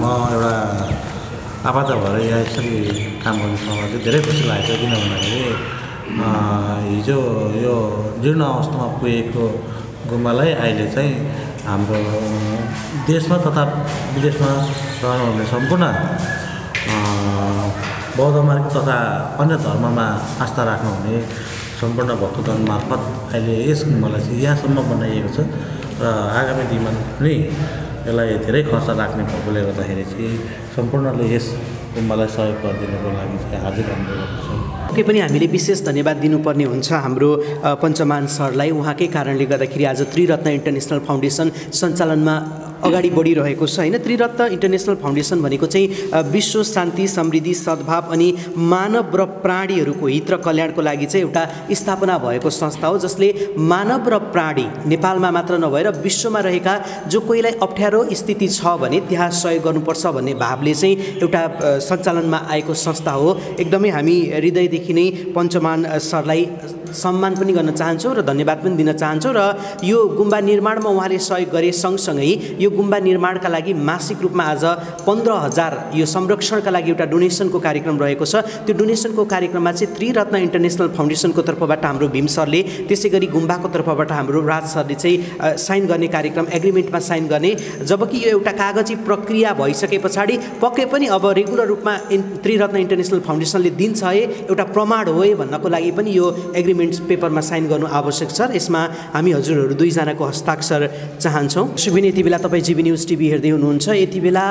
म एउटा आपात भएर यहाँ यसरी काम गर्नु पाउँदा चाहिँ धेरै खुसी लागेको छ किन भन्दाखेरि हिजो यो जीर्ण अवस्थामा पुगेको गुम्बालाई अहिले चाहिँ हाम्रो देशमा तथा विदेशमा रहनुहुने सम्पूर्ण बौद्ध मार्ग तथा अन्य धर्ममा आस्था राख्नुहुने सम्पूर्ण भक्तजन मार्फत अहिले यस गुम्बालाई चाहिँ यहाँसम्म बनाइएको छ। र आगामी दिनमा पनि यसलाई धेरै खर्च राख्ने भएकोले गर्दाखेरि चाहिँ सम्पूर्णले यस गुम्बालाई सहयोग गरिदिनुको लागि चाहिँ अनुरोध गर्दछु। पक्कै पनि हामीले विशेष धन्यवाद दिनुपर्ने हुन्छ हाम्रो पञ्चमान सरलाई। उहाँकै कारणले गर्दाखेरि आज त्रिरत्न इन्टरनेसनल फाउन्डेसन सञ्चालनमा अगाडि बढिरहेको छ होइन? त्रिरत्न इन्टरनेसनल फाउन्डेसन भनेको चाहिँ विश्व शान्ति समृद्धि सद्भाव अनि मानव र प्राणीहरूको हित र कल्याणको लागि चाहिँ एउटा स्थापना भएको संस्था हो जसले मानव र प्राणी नेपालमा मात्र नभएर विश्वमा रहेका जो कोहीलाई अप्ठ्यारो स्थिति छ भने त्यहाँ सहयोग गर्नुपर्छ भन्ने भावले चाहिँ एउटा सञ्चालनमा आएको संस्था हो। एकदमै हामी हृदयदेखि नै पञ्चमान सरलाई सम्मान पनि गर्न चाहन्छौँ र धन्यवाद पनि दिन चाहन्छौँ र यो गुम्बा निर्माणमा उहाँले सहयोग गरे सँगसँगै यो गुम्बा निर्माणका लागि मासिक रूपमा आज पन्ध्र हजार यो संरक्षणका लागि एउटा डोनेसनको कार्यक्रम रहेको छ। त्यो डोनेसनको कार्यक्रममा चाहिँ त्रिरत्न इन्टरनेसनल फाउन्डेसनको तर्फबाट हाम्रो भीम सरले त्यसै गरी गुम्बाको तर्फबाट हाम्रो राज सरले चाहिँ साइन गर्ने कार्यक्रम एग्रिमेन्टमा साइन गर्ने। जबकि यो एउटा कागजी प्रक्रिया भइसके पछाडि पक्कै पनि अब रेगुलर रूपमा त्रिरत्न इन्टरनेसनल फाउन्डेसनले दिन्छ है एउटा प्रमाण हो है भन्नको लागि पनि यो एग्रिमेन्ट पेपरमा साइन गर्नु आवश्यक छ यसमा हामी हजुरहरू दुईजनाको हस्ताक्षर चाहन्छौँ। सुबिन यति बेला तपाईँ जिबी न्युज टिभी हेर्दै हुनुहुन्छ। यति बेला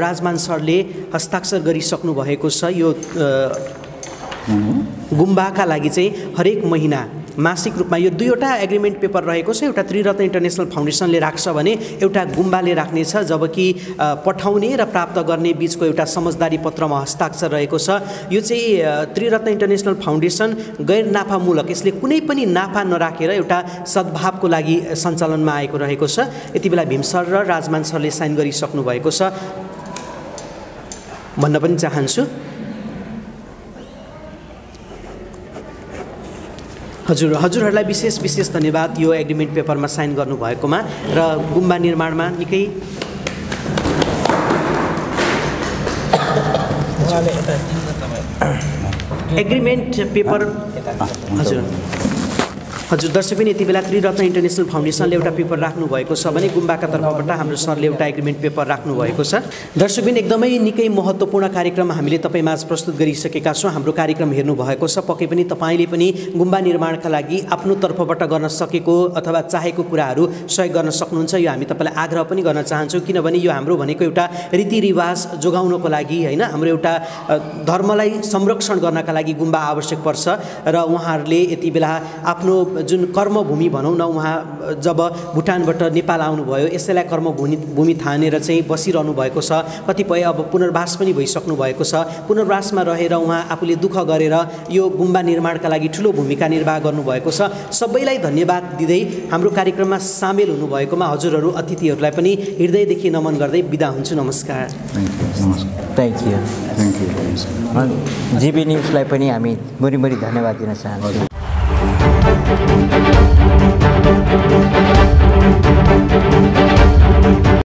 राजमान सरले हस्ताक्षर गरिसक्नु भएको छ। यो गुम्बाका लागि चाहिँ हरेक महिना मासिक रूपमा यो दुईवटा एग्रिमेन्ट पेपर रहेको छ एउटा त्रिरत्न इन्टरनेसनल फाउन्डेसनले राख्छ भने एउटा गुम्बाले राख्नेछ जबकि पठाउने र प्राप्त गर्ने बिचको एउटा समझदारी पत्रमा हस्ताक्षर रहेको छ। यो चाहिँ त्रिरत्न इन्टरनेसनल फाउन्डेसन गैर नाफामूलक यसले कुनै पनि नाफा नराखेर एउटा सद्भावको लागि सञ्चालनमा आएको रहेको छ। यति बेला भीम सर र राजमान सरले साइन गरिसक्नु भएको छ। भन्न पनि चाहन्छु। हजुर हजुरहरूलाई विशेष विशेष धन्यवाद। यो एग्रिमेन्ट पेपरमा साइन गर्नुभएकोमा र गुम्बा निर्माणमा निकै एग्रिमेन्ट पेपर हजुर। हजुर दर्शक यति बेला त्रिरत्न इन्टरनेसनल फाउन्डेसनले एउटा पेपर राख्नु भएको छ भने गुम्बाका तर्फबाट हाम्रो सरले एउटा एग्रिमेन्ट पेपर राख्नु भएको छ। दर्शक पनि एकदमै निकै महत्त्वपूर्ण कार्यक्रम हामीले तपाईँमाझ प्रस्तुत गरिसकेका छौँ। हाम्रो कार्यक्रम हेर्नु भएको छ। पक्कै पनि तपाईँले पनि गुम्बा निर्माणका लागि आफ्नो तर्फबाट गर्न सकेको अथवा चाहेको कुराहरू सहयोग गर्न सक्नुहुन्छ। यो हामी तपाईँलाई आग्रह पनि गर्न चाहन्छौँ। किनभने यो हाम्रो भनेको एउटा रीतिरिवाज जोगाउनको लागि होइन हाम्रो एउटा धर्मलाई संरक्षण गर्नका लागि गुम्बा आवश्यक पर्छ। र उहाँहरूले यति बेला आफ्नो जुन कर्मभूमि भनौँ न उहाँ जब भुटानबाट नेपाल आउनुभयो यसैलाई कर्मभूमि भूमि ठानेर चाहिँ बसिरहनु भएको छ। कतिपय अब पुनर्वास पनि भइसक्नु भएको छ। पुनर्वासमा रहेर उहाँ आफूले दुःख गरेर यो गुम्बा निर्माणका लागि ठुलो भूमिका निर्वाह गर्नुभएको छ। सबैलाई धन्यवाद दिँदै हाम्रो कार्यक्रममा सामेल हुनुभएकोमा हजुरहरू अतिथिहरूलाई पनि हृदयदेखि नमन गर्दै बिदा हुन्छु। नमस्कार। Thank you thank you GB न्युजलाई पनि हामी मुरी मुरी धन्यवाद दिन चाहन्छौँ। Thank you.